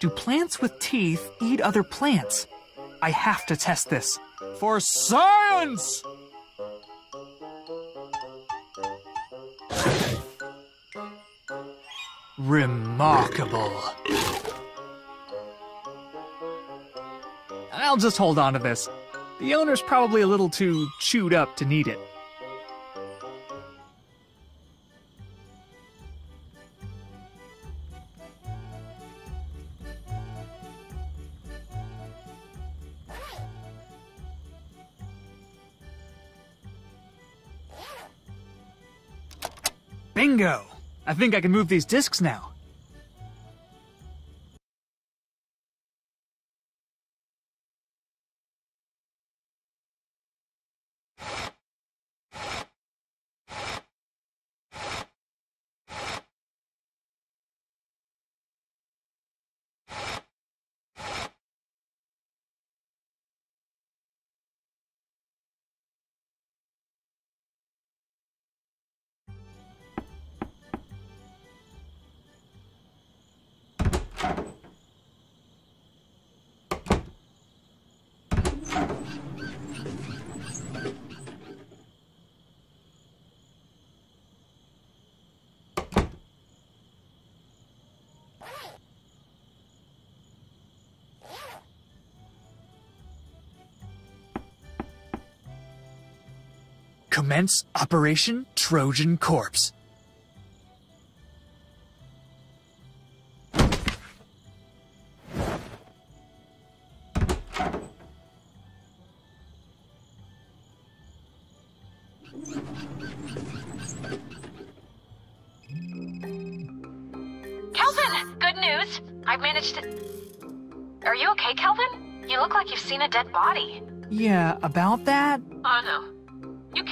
S2: Do plants with teeth eat other plants? I have to test this. For science! Remarkable. I'll just hold on to this. The owner's probably a little too chewed up to need it. I think I can move these discs now. Commence Operation Trojan Corpse.
S3: Kelvin, good news. I've managed to. Are you okay, Kelvin? You look like you've seen a dead body.
S2: Yeah, about that?
S3: Oh no.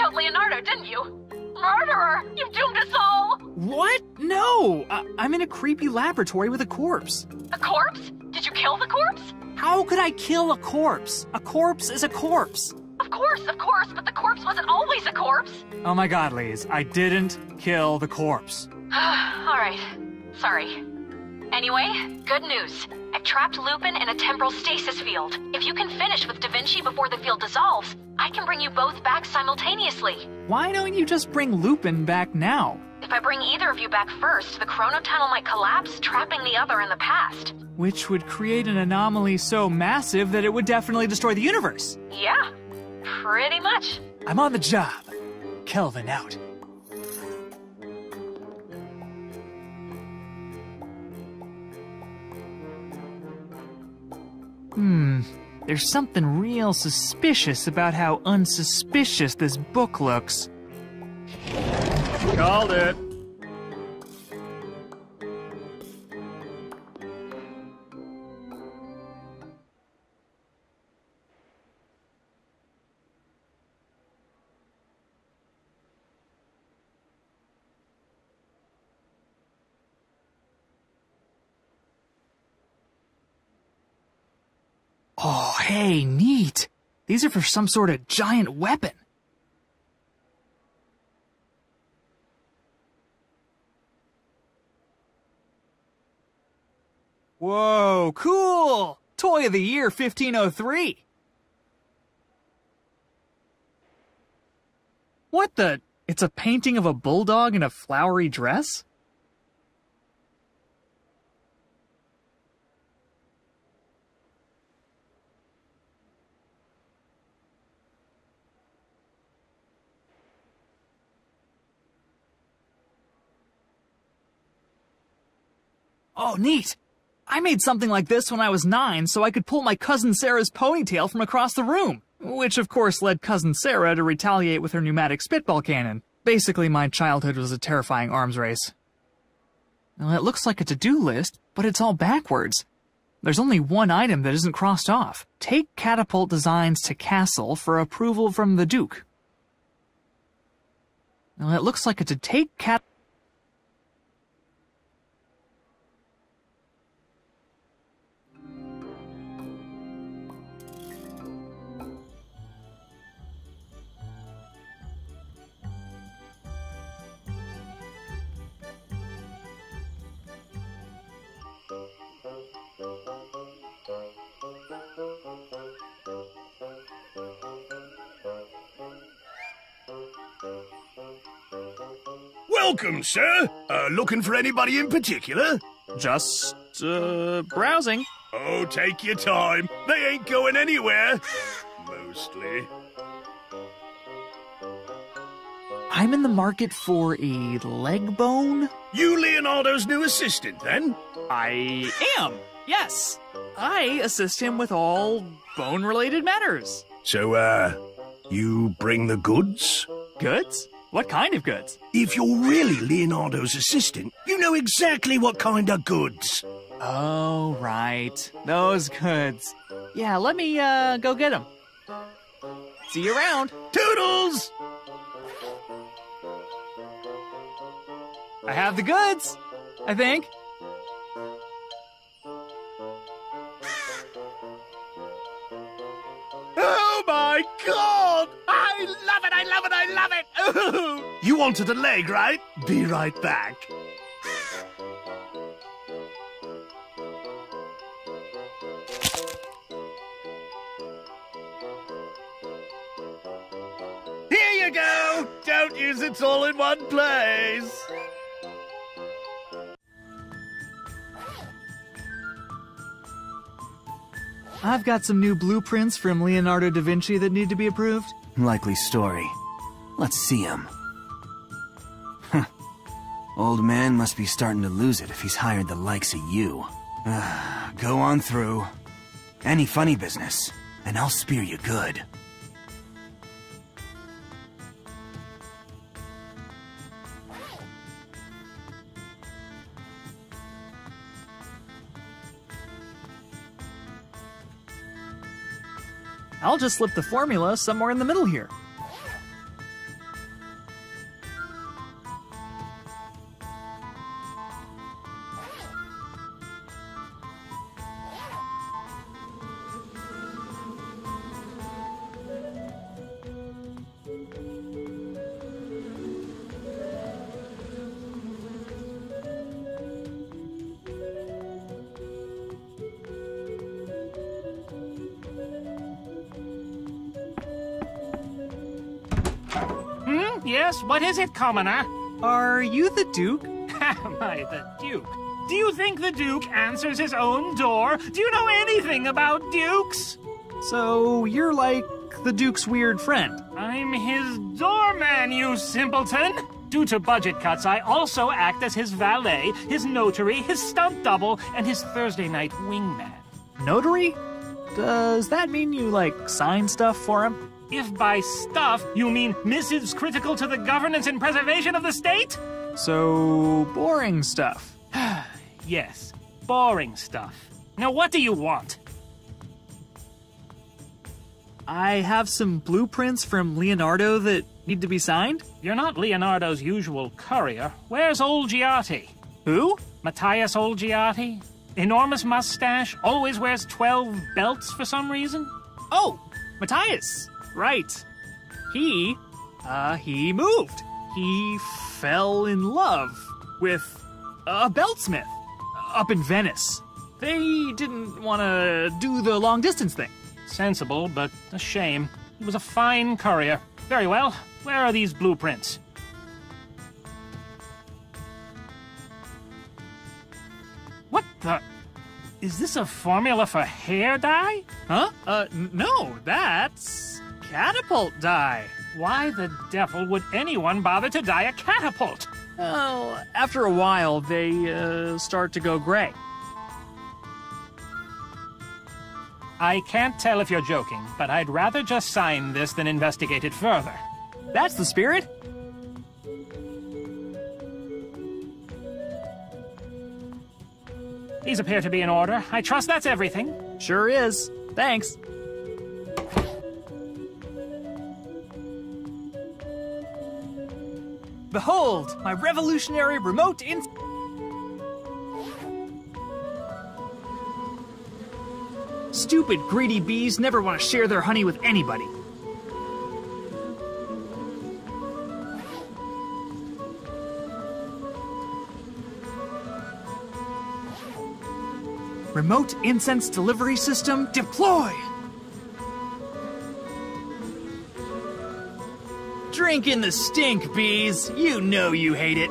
S3: You killed Leonardo, didn't you? Murderer! You've doomed us all!
S2: What? No! I- I'm in a creepy laboratory with a corpse.
S3: A corpse? Did you kill the corpse?
S2: How could I kill a corpse? A corpse is a corpse.
S3: Of course, of course, but the corpse wasn't always a corpse.
S2: Oh my god, Lise, I didn't kill the corpse.
S3: Alright. Sorry. Anyway, good news. I've trapped Lupin in a temporal stasis field. If you can finish with Da Vinci before the field dissolves, I can bring you both back simultaneously.
S2: Why don't you just bring Lupin back now?
S3: If I bring either of you back first, the chrono tunnel might collapse, trapping the other in the past.
S2: which would create an anomaly so massive that it would definitely destroy the universe.
S3: Yeah, pretty much.
S2: I'm on the job. Kelvin out. Hmm, there's something real suspicious about how unsuspicious this book looks.
S11: Called it.
S2: Hey, neat. These are for some sort of giant weapon. Whoa, cool! Toy of the Year 1503. What the? It's a painting of a bulldog in a flowery dress? Oh, neat! I made something like this when I was nine so I could pull my cousin Sarah's ponytail from across the room. Which, of course, led cousin Sarah to retaliate with her pneumatic spitball cannon. Basically, my childhood was a terrifying arms race. Well, it looks like a to-do list, but it's all backwards. There's only one item that isn't crossed off. Take catapult designs to castle for approval from the Duke. Well, it looks like it's to take cat...
S6: Welcome, sir. Uh, looking for anybody in particular?
S2: Just, uh, browsing.
S6: Oh, take your time. They ain't going anywhere. Mostly.
S2: I'm in the market for a leg bone?
S6: You Leonardo's new assistant, then?
S2: I am, yes. I assist him with all bone-related matters.
S6: So, uh, you bring the goods?
S2: Goods? What kind of goods?
S6: If you're really Leonardo's assistant, you know exactly what kind of goods.
S2: Oh, right. Those goods. Yeah, let me, uh, go get them. See you around.
S6: Toodles!
S2: I have the goods, I think.
S6: Oh my god! I love it, I love it, I love it! Ooh. You wanted a leg, right? Be right back. Here you go! Don't use it all in one place!
S2: I've got some new blueprints from Leonardo da Vinci that need to be approved.
S10: Likely story. Let's see him. Huh. Old man must be starting to lose it if he's hired the likes of you. Go on through. Any funny business, and I'll spear you good.
S2: I'll just slip the formula somewhere in the middle here.
S11: What is it, commoner?
S2: Are you the Duke?
S11: Am I the Duke? Do you think the Duke answers his own door? Do you know anything about dukes?
S2: So you're like the Duke's weird friend.
S11: I'm his doorman, you simpleton! Due to budget cuts, I also act as his valet, his notary, his stunt double, and his Thursday night wingman.
S2: Notary? Does that mean you, like, sign stuff for him?
S11: If by stuff you mean missives critical to the governance and preservation of the state?
S2: So, boring stuff.
S11: yes, boring stuff. Now, what do you want?
S2: I have some blueprints from Leonardo that need to be signed.
S11: You're not Leonardo's usual courier. Where's Olgiati?
S2: Who?
S11: Matthias Olgiati? Enormous mustache, always wears 12 belts for some reason?
S2: Oh, Matthias. Right. He, uh, he moved. He fell in love with a beltsmith up in Venice. They didn't want to do the long distance thing.
S11: Sensible, but a shame. He was a fine courier. Very well. Where are these blueprints? What the? Is this a formula for hair dye?
S2: Huh? Uh, no, that's catapult dye?
S11: Why the devil would anyone bother to dye a catapult?
S2: Well, after a while, they uh, start to go gray.
S11: I can't tell if you're joking, but I'd rather just sign this than investigate it further.
S2: That's the spirit.
S11: These appear to be in order. I trust that's everything.
S2: Sure is. Thanks. Behold, my revolutionary remote in. Stupid, greedy bees never want to share their honey with anybody. Remote incense delivery system deploy! Drink in the stink, bees. You know you hate it.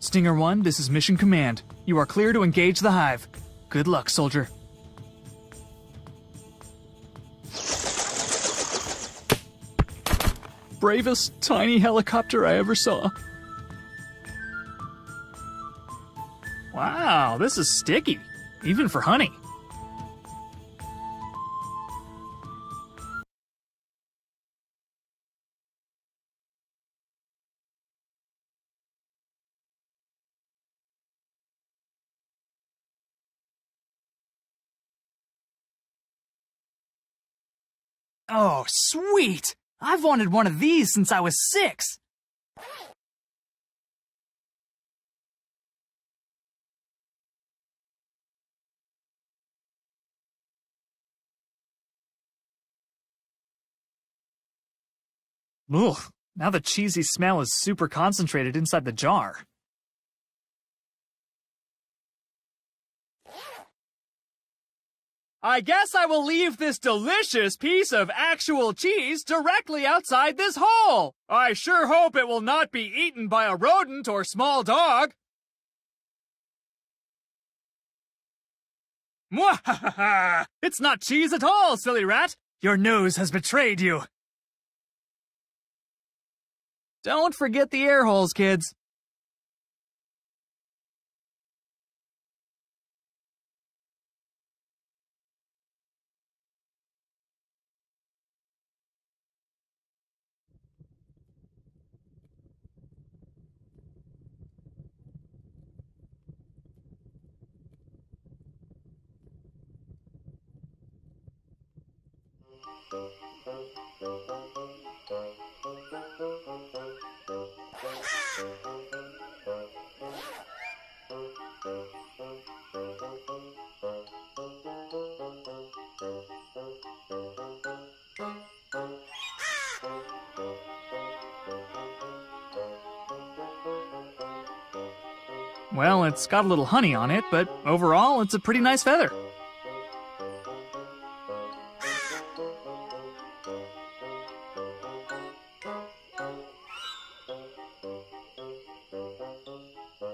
S2: Stinger 1, this is Mission Command. You are clear to engage the hive. Good luck, soldier. Bravest tiny helicopter I ever saw. Wow, this is sticky, even for honey. Oh, sweet! I've wanted one of these since I was six. Ugh, now the cheesy smell is super concentrated inside the jar. I guess I will leave this delicious piece of actual cheese directly outside this hole. I sure hope it will not be eaten by a rodent or small dog. Mwahaha! It's not cheese at all, silly rat. Your nose has betrayed you. Don't forget the air holes, kids. Well, it's got a little honey on it, but overall, it's a pretty nice feather.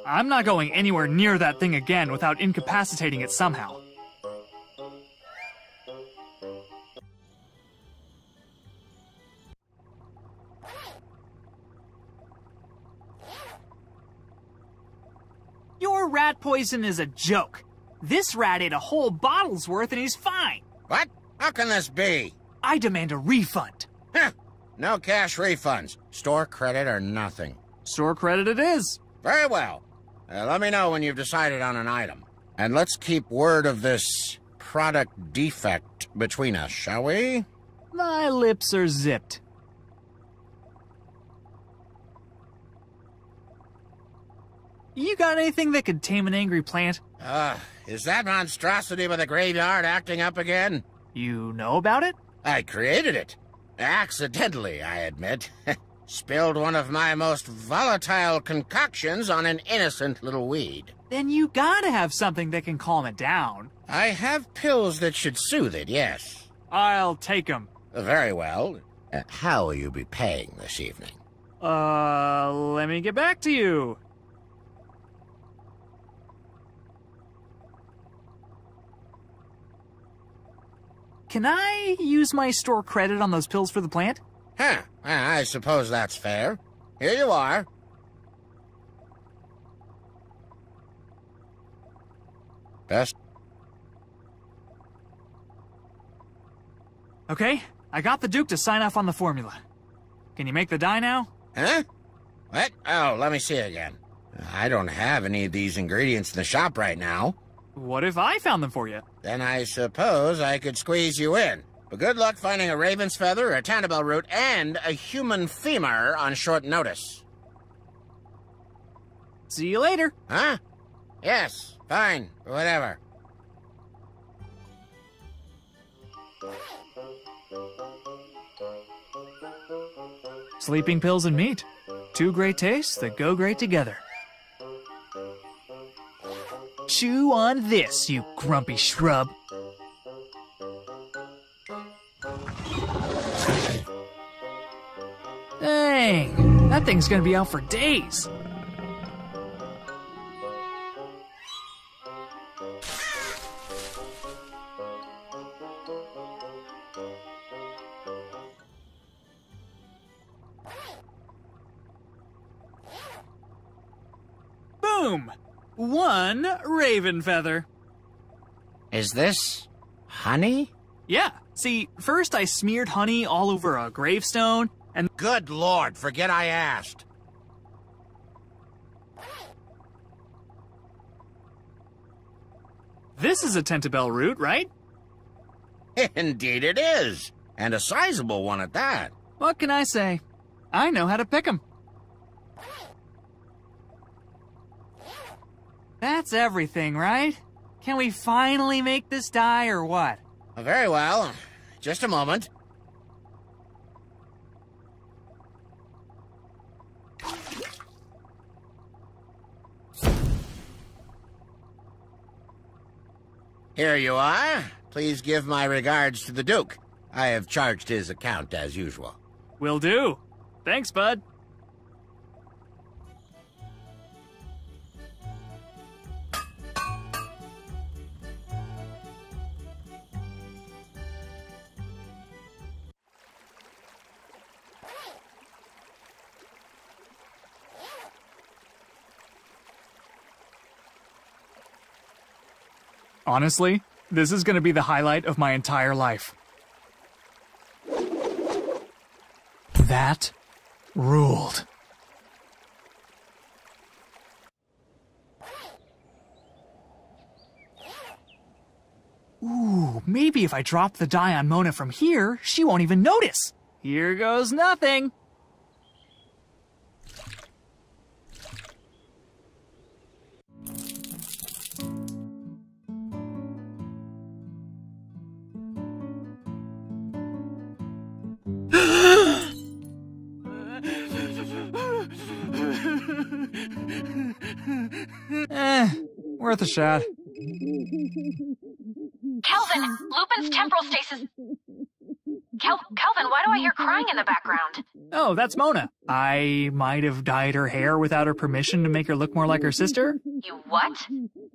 S2: I'm not going anywhere near that thing again without incapacitating it somehow. Poison is a joke. This rat ate a whole bottle's worth and he's fine.
S15: What? How can this be?
S2: I demand a refund.
S15: Huh. No cash refunds. Store credit or nothing.
S2: Store credit it is.
S15: Very well. Uh, let me know when you've decided on an item. And let's keep word of this product defect between us, shall we?
S2: My lips are zipped. You got anything that could tame an angry plant?
S15: Uh, is that monstrosity by the graveyard acting up again?
S2: You know about it?
S15: I created it. Accidentally, I admit. Spilled one of my most volatile concoctions on an innocent little weed.
S2: Then you gotta have something that can calm it down.
S15: I have pills that should soothe it, yes.
S2: I'll take them.
S15: Very well. Uh, how will you be paying this evening?
S2: Uh, let me get back to you. Can I use my store credit on those pills for the plant?
S15: Huh. I suppose that's fair. Here you are. Best.
S2: Okay, I got the Duke to sign off on the formula. Can you make the dye now?
S15: Huh? What? Oh, let me see again. I don't have any of these ingredients in the shop right now.
S2: What if I found them for you?
S15: Then I suppose I could squeeze you in. But good luck finding a raven's feather, a Tannibel root, and a human femur on short notice.
S2: See you later.
S15: Huh? Yes, fine, whatever.
S2: Sleeping pills and meat. Two great tastes that go great together. Chew on this, you grumpy shrub. Dang, that thing's gonna be out for days. Raven feather.
S15: Is this honey?
S2: Yeah. See, first I smeared honey all over a gravestone, and
S15: Good lord, forget I asked.
S2: this is a Tentibel root, right?
S15: Indeed it is. And a sizable one at that.
S2: What can I say? I know how to pick 'em. That's everything, right? Can we finally make this dye or what?
S15: Uh, very well. Just a moment. Here you are. Please give my regards to the Duke. I have charged his account as usual.
S2: Will do. Thanks, bud. Honestly, this is gonna be the highlight of my entire life. That ruled. Ooh, maybe if I drop the dye on Mona from here, she won't even notice. Here goes nothing. Eh, worth a shot.
S3: Kelvin, Lupin's temporal stasis. Kel- Kelvin, why do I hear crying in the background?
S2: Oh, that's Mona. I might have dyed her hair without her permission to make her look more like her sister.
S3: You what?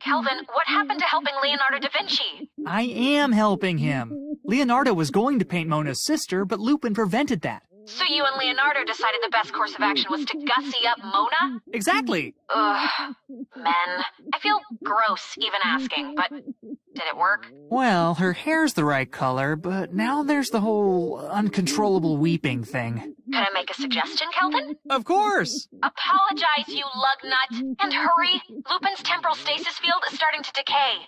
S3: Kelvin, what happened to helping Leonardo da Vinci?
S2: I am helping him. Leonardo was going to paint Mona's sister, but Lupin prevented that.
S3: So you and Leonardo decided the best course of action was to gussy up Mona?
S2: Exactly.
S3: Ugh. Men. I feel gross even asking, but did it work?
S2: Well, her hair's the right color, but now there's the whole uncontrollable weeping thing.
S3: Can I make a suggestion, Kelvin?
S2: Of course.
S3: Apologize, you lug nut. And hurry. Lupin's temporal stasis field is starting to decay.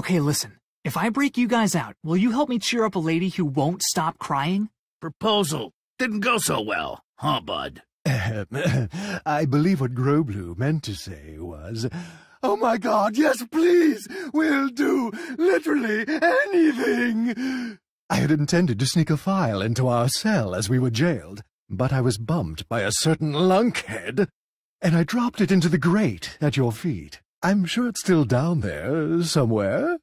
S2: Okay, listen. If I break you guys out, will you help me cheer up a lady who won't stop crying?
S6: Proposal. Didn't go so well, huh, bud?
S7: I believe what Groblu meant to say was, Oh my god, yes, please! We'll do literally anything! I had intended to sneak a file into our cell as we were jailed, but I was bumped by a certain lunkhead, and I dropped it into the grate at your feet. I'm sure it's still down there somewhere.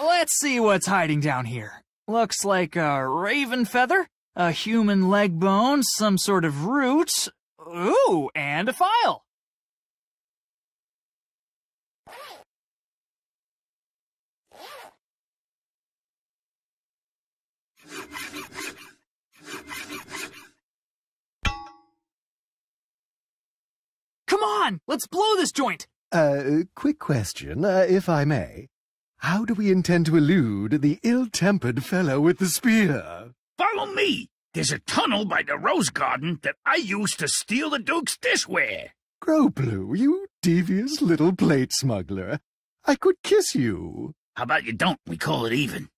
S2: Let's see what's hiding down here. Looks like a raven feather, a human leg bone, some sort of root. Ooh, and a file. Come on, let's blow this joint.
S7: Uh, quick question, uh, if I may. How do we intend to elude the ill-tempered fellow with the spear?
S6: Follow me. There's a tunnel by the rose garden that I used to steal the Duke's dishware.
S7: Groblu, you devious little plate smuggler. I could kiss you.
S6: How about you don't? We call it even.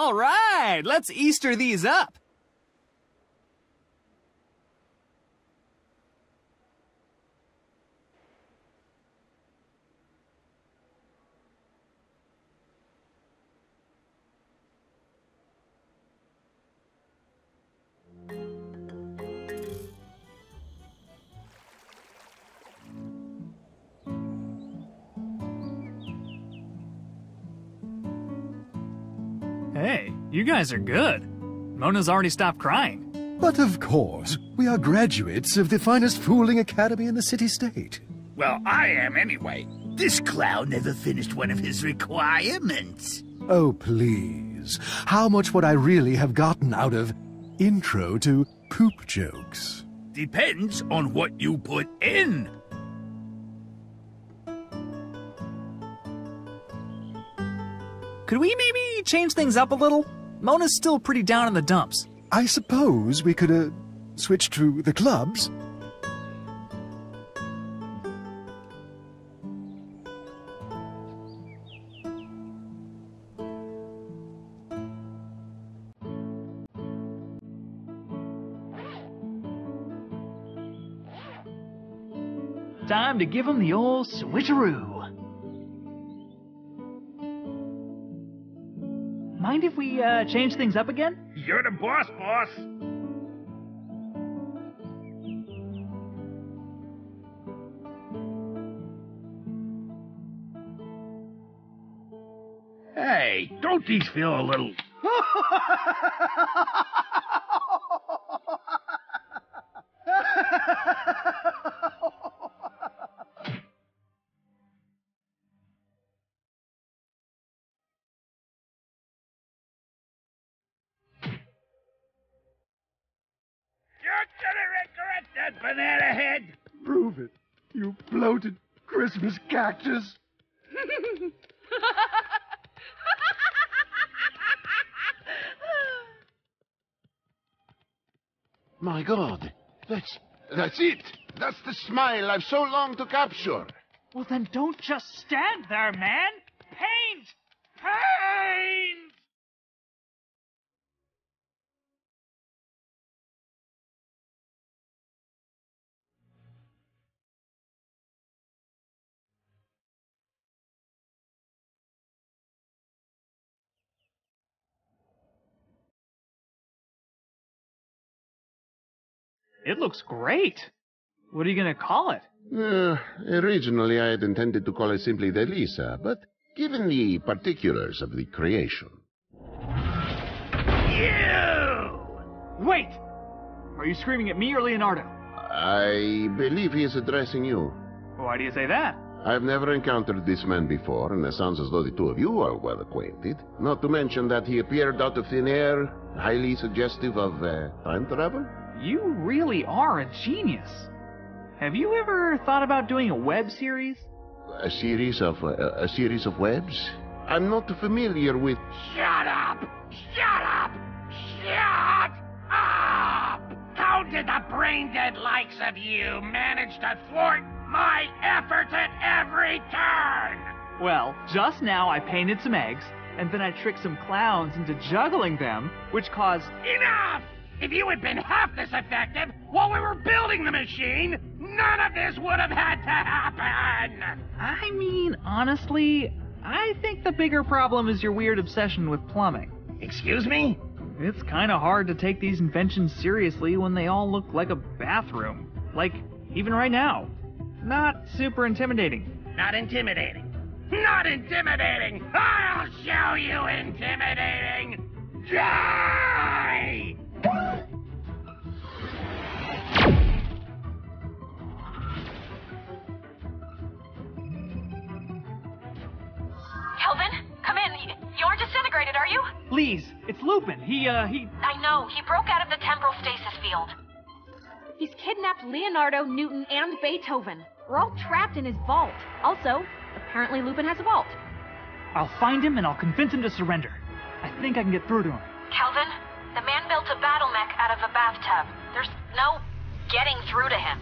S2: All right, let's Easter these up. You guys are good. Mona's already stopped crying.
S7: But of course, we are graduates of the finest fooling academy in the city-state.
S6: Well, I am anyway. This clown never finished one of his requirements.
S7: Oh, please. How much would I really have gotten out of intro to poop jokes?
S6: Depends on what you put in.
S2: Could we maybe change things up a little? Mona's still pretty down in the dumps.
S7: I suppose we could, uh, switch to the clubs.
S2: Time to give him the old switcheroo. Mind if we uh, change things up again?
S20: You're the boss, boss. Hey, don't these feel a little...
S7: Christmas cactus.
S8: My God, that's that's it. That's the smile I've so longed to capture.
S2: Well, then don't just stand there, man. It looks great. What are you gonna call it?
S8: Uh, originally, I had intended to call it simply the Lisa, but given the particulars of the creation.
S2: You! Wait! Are you screaming at me or Leonardo?
S8: I believe he is addressing you.
S2: Why do you say that?
S8: I've never encountered this man before, and it sounds as though the two of you are well acquainted. Not to mention that he appeared out of thin air, highly suggestive of uh, time travel.
S2: You really are a genius. Have you ever thought about doing a web series?
S8: A series of uh, a series of webs. I'm not familiar with.
S20: Shut up! Shut up! Shut up! How did the brain-dead likes of you manage to thwart my efforts at every turn?
S2: Well, just now I painted some eggs, and then I tricked some clowns into juggling them, which caused.
S20: Enough! If you had been half this effective while we were building the machine, none of this would have had to happen!
S2: I mean, honestly, I think the bigger problem is your weird obsession with plumbing.
S20: Excuse me?
S2: It's kinda hard to take these inventions seriously when they all look like a bathroom. Like, even right now. Not super intimidating.
S20: Not intimidating. Not intimidating! I'll show you intimidating! Die!
S3: Kelvin, come in. You aren't disintegrated, are you?
S2: Please, it's Lupin. He, uh, he.
S3: I know. He broke out of the temporal stasis field. He's kidnapped Leonardo, Newton, and Beethoven. We're all trapped in his vault. Also, apparently Lupin has a vault.
S2: I'll find him and I'll convince him to surrender. I think I can get through to him.
S3: Kelvin, the man built a battle mech out of a bathtub. There's no getting through to him.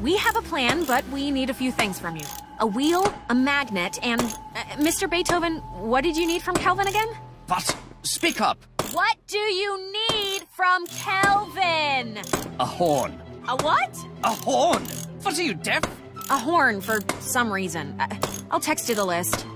S22: We have a plan, but we need a few things from you. A wheel, a magnet, and... Uh, Mr. Beethoven, what did you need from Kelvin again?
S6: What? Speak up!
S22: What do you need from Kelvin?
S6: A horn.
S22: A what?
S6: A horn! What are you, deaf?
S22: A horn, for some reason. Uh, I'll text you the list.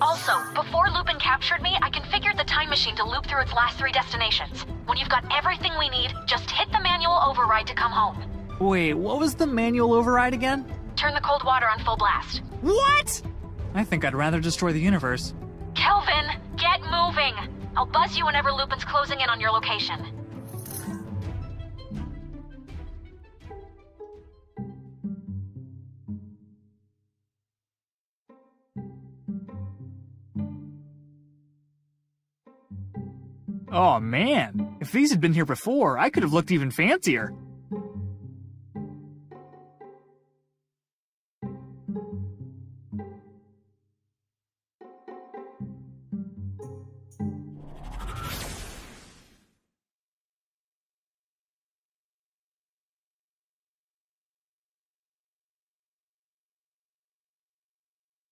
S3: Also, before Lupin captured me, I configured the time machine to loop through its last three destinations. When you've got everything we need, just hit the manual override to come home.
S2: Wait, what was the manual override again?
S3: Turn the cold water on full blast.
S2: What? I think I'd rather destroy the universe.
S3: Kelvin, get moving! I'll buzz you whenever Lupin's closing in on your location.
S2: Oh man, if these had been here before, I could have looked even fancier.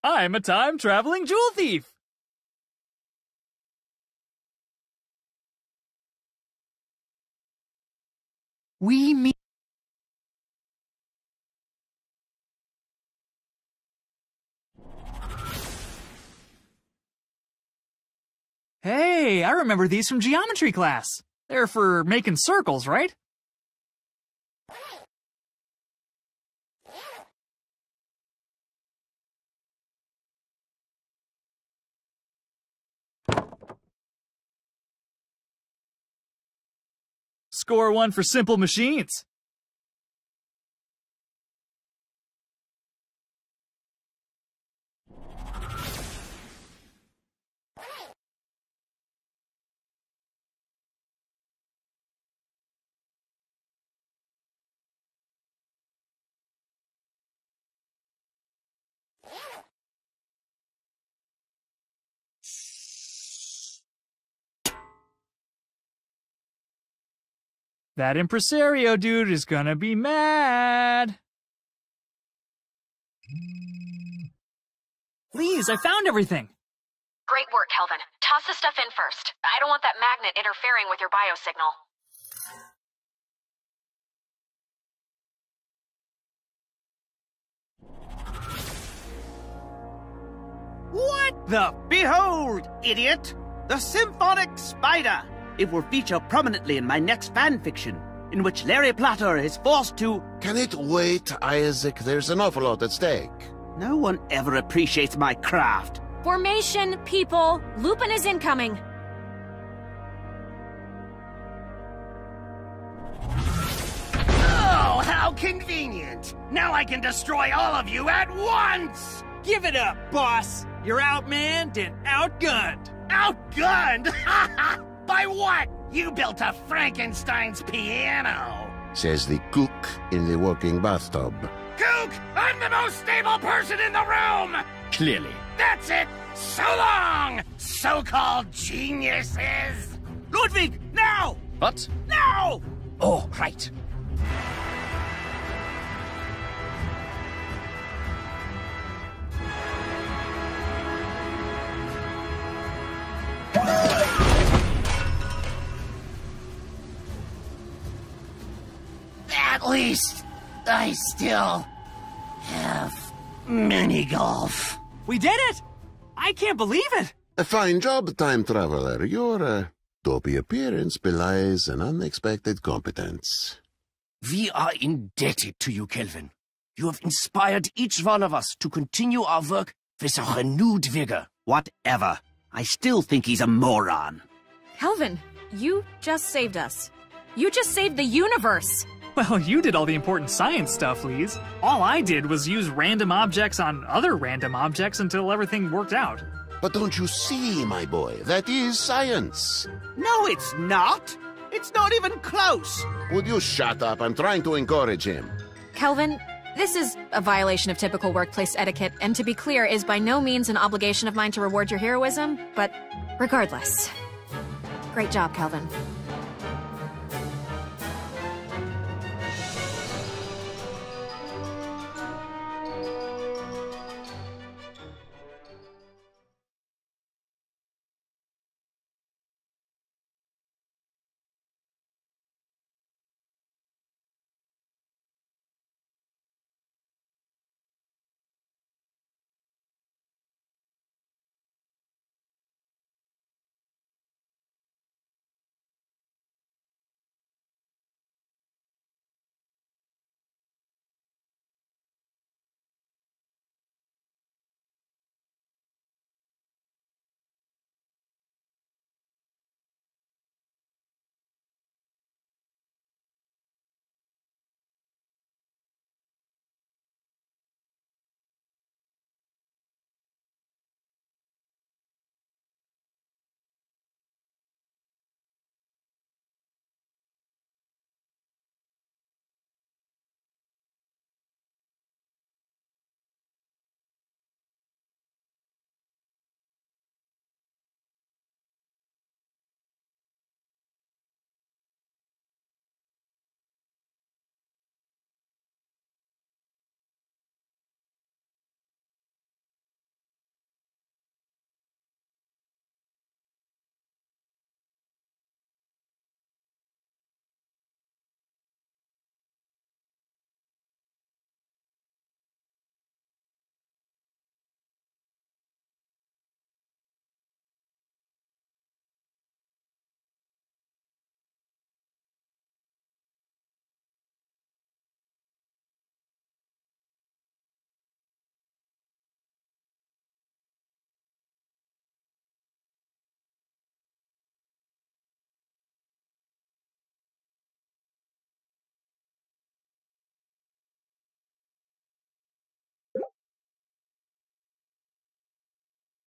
S2: I'm a time traveling jewel thief! We. Hey, I remember these from geometry class. They're for making circles, right? Score one for simple machines. That impresario dude is gonna be mad. Please, I found everything.
S23: Great work, Kelvin. Toss the stuff in first. I don't want that magnet interfering with your biosignal.
S6: What the? Behold, idiot! The Symphonic Spider! It will feature prominently in my next fan fiction, in which Larry Platter is forced to.
S8: Can it wait, Isaac? There's an awful lot at stake.
S6: No one ever appreciates my craft.
S3: Formation, people! Lupin is incoming!
S20: Oh, how convenient! Now I can destroy all of you at once!
S24: Give it up, boss! You're outmanned and outgunned!
S20: Outgunned? By what? You built a Frankenstein's piano!
S8: Says the cook in the working bathtub.
S20: Cook! I'm the most stable person in the room!
S25: Clearly.
S20: That's it! So long, so-called geniuses!
S6: Ludwig, now!
S25: What?
S6: Now!
S25: Oh, right.
S20: At least I still have mini golf.
S2: We did it! I can't believe it!
S8: A fine job, time traveler. Your uh, dopey appearance belies an unexpected competence.
S25: We are indebted to you, Kelvin. You have inspired each one of us to continue our work with a renewed vigor.
S6: Whatever. I still think he's a moron.
S3: Kelvin, you just saved us. You just saved the universe!
S2: Well, you did all the important science stuff, Lise. All I did was use random objects on other random objects until everything worked out.
S8: But don't you see, my boy, that is science.
S6: No, it's not. It's not even close.
S8: Would you shut up? I'm trying to encourage him.
S3: Kelvin, this is a violation of typical workplace etiquette, and to be clear, is by no means an obligation of mine to reward your heroism, but regardless. Great job, Kelvin.